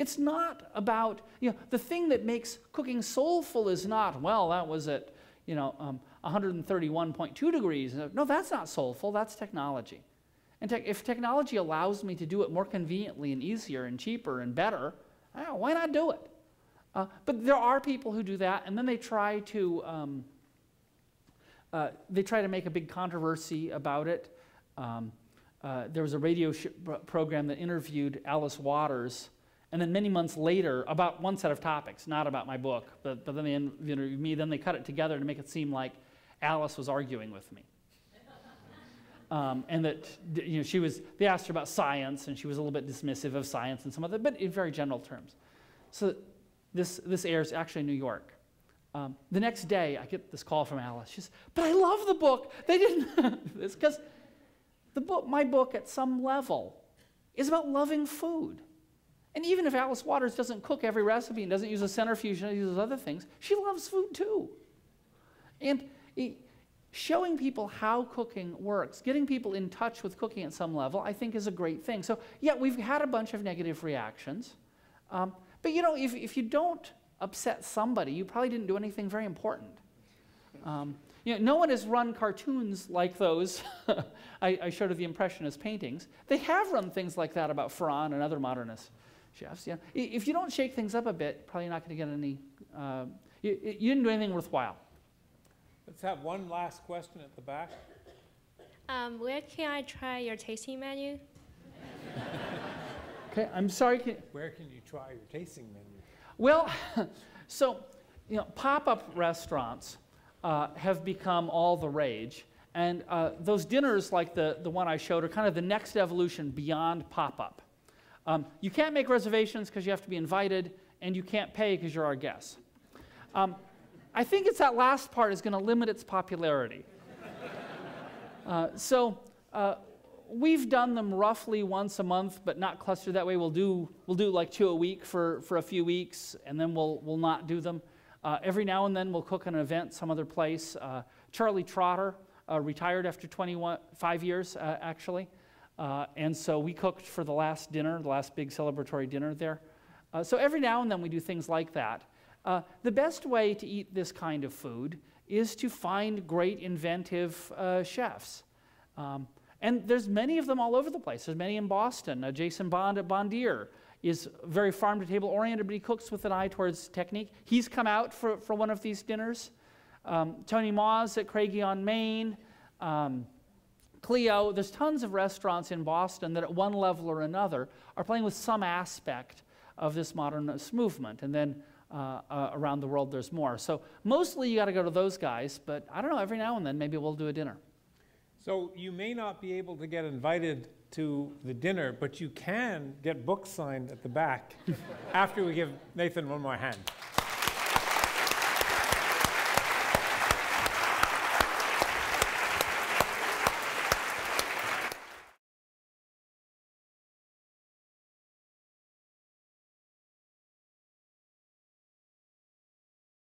It's not about, you know, the thing that makes cooking soulful is not, well, that was at, you know, um, 131.2 degrees. No, that's not soulful, that's technology. And te if technology allows me to do it more conveniently and easier and cheaper and better, why not do it? Uh, but there are people who do that, and then they try to um, uh, they try to make a big controversy about it. Um, uh, there was a radio program that interviewed Alice Waters, and then many months later, about one set of topics, not about my book, but, but then they interviewed me. Then they cut it together to make it seem like Alice was arguing with me. Um, and that you know, she was, they asked her about science, and she was a little bit dismissive of science and some other, but in very general terms. So this, this airs actually in New York. Um, the next day, I get this call from Alice. She says, "But I love the book. They didn't. it's because the book, my book, at some level, is about loving food. And even if Alice Waters doesn't cook every recipe and doesn't use a centrifuge and uses other things, she loves food too. And showing people how cooking works, getting people in touch with cooking at some level, I think is a great thing. So, yeah, we've had a bunch of negative reactions. Um, but, you know, if, if you don't upset somebody, you probably didn't do anything very important. Um, you know, no one has run cartoons like those I, I, showed of the Impressionist paintings. They have run things like that about Ferran and other modernist chefs. Yeah. If you don't shake things up a bit, probably not going to get any, uh, you, you didn't do anything worthwhile. Let's have one last question at the back. Um, where can I try your tasting menu? okay, I'm sorry. Can, where can you try your tasting menu? Well, so, you know, pop up restaurants uh, have become all the rage. And uh, those dinners, like the, the one I showed, are kind of the next evolution beyond pop up. Um, you can't make reservations because you have to be invited, and you can't pay because you're our guest. Um, I think it's that last part is going to limit its popularity. uh, so uh, we've done them roughly once a month, but not clustered that way. We'll do, we'll do like two a week for, for a few weeks, and then we'll, we'll not do them. Uh, every now and then we'll cook an event some other place. Uh, Charlie Trotter uh, retired after 25 years, uh, actually. Uh, and so we cooked for the last dinner, the last big celebratory dinner there. Uh, so every now and then we do things like that. the best way to eat this kind of food is to find great inventive chefs. Um, and there's many of them all over the place. There's many in Boston. Uh, Jason Bond at Bondir is very farm to table oriented, but he cooks with an eye towards technique. He's come out for, for one of these dinners. Um, Tony Maws at Craigie on Main. Um, Clio, there's tons of restaurants in Boston that at one level or another are playing with some aspect of this modernist movement. And then uh, uh, around the world there's more. So mostly you got to go to those guys, but I don't know, every now and then maybe we'll do a dinner. So you may not be able to get invited to the dinner, but you can get books signed at the back after we give Nathan one more hand.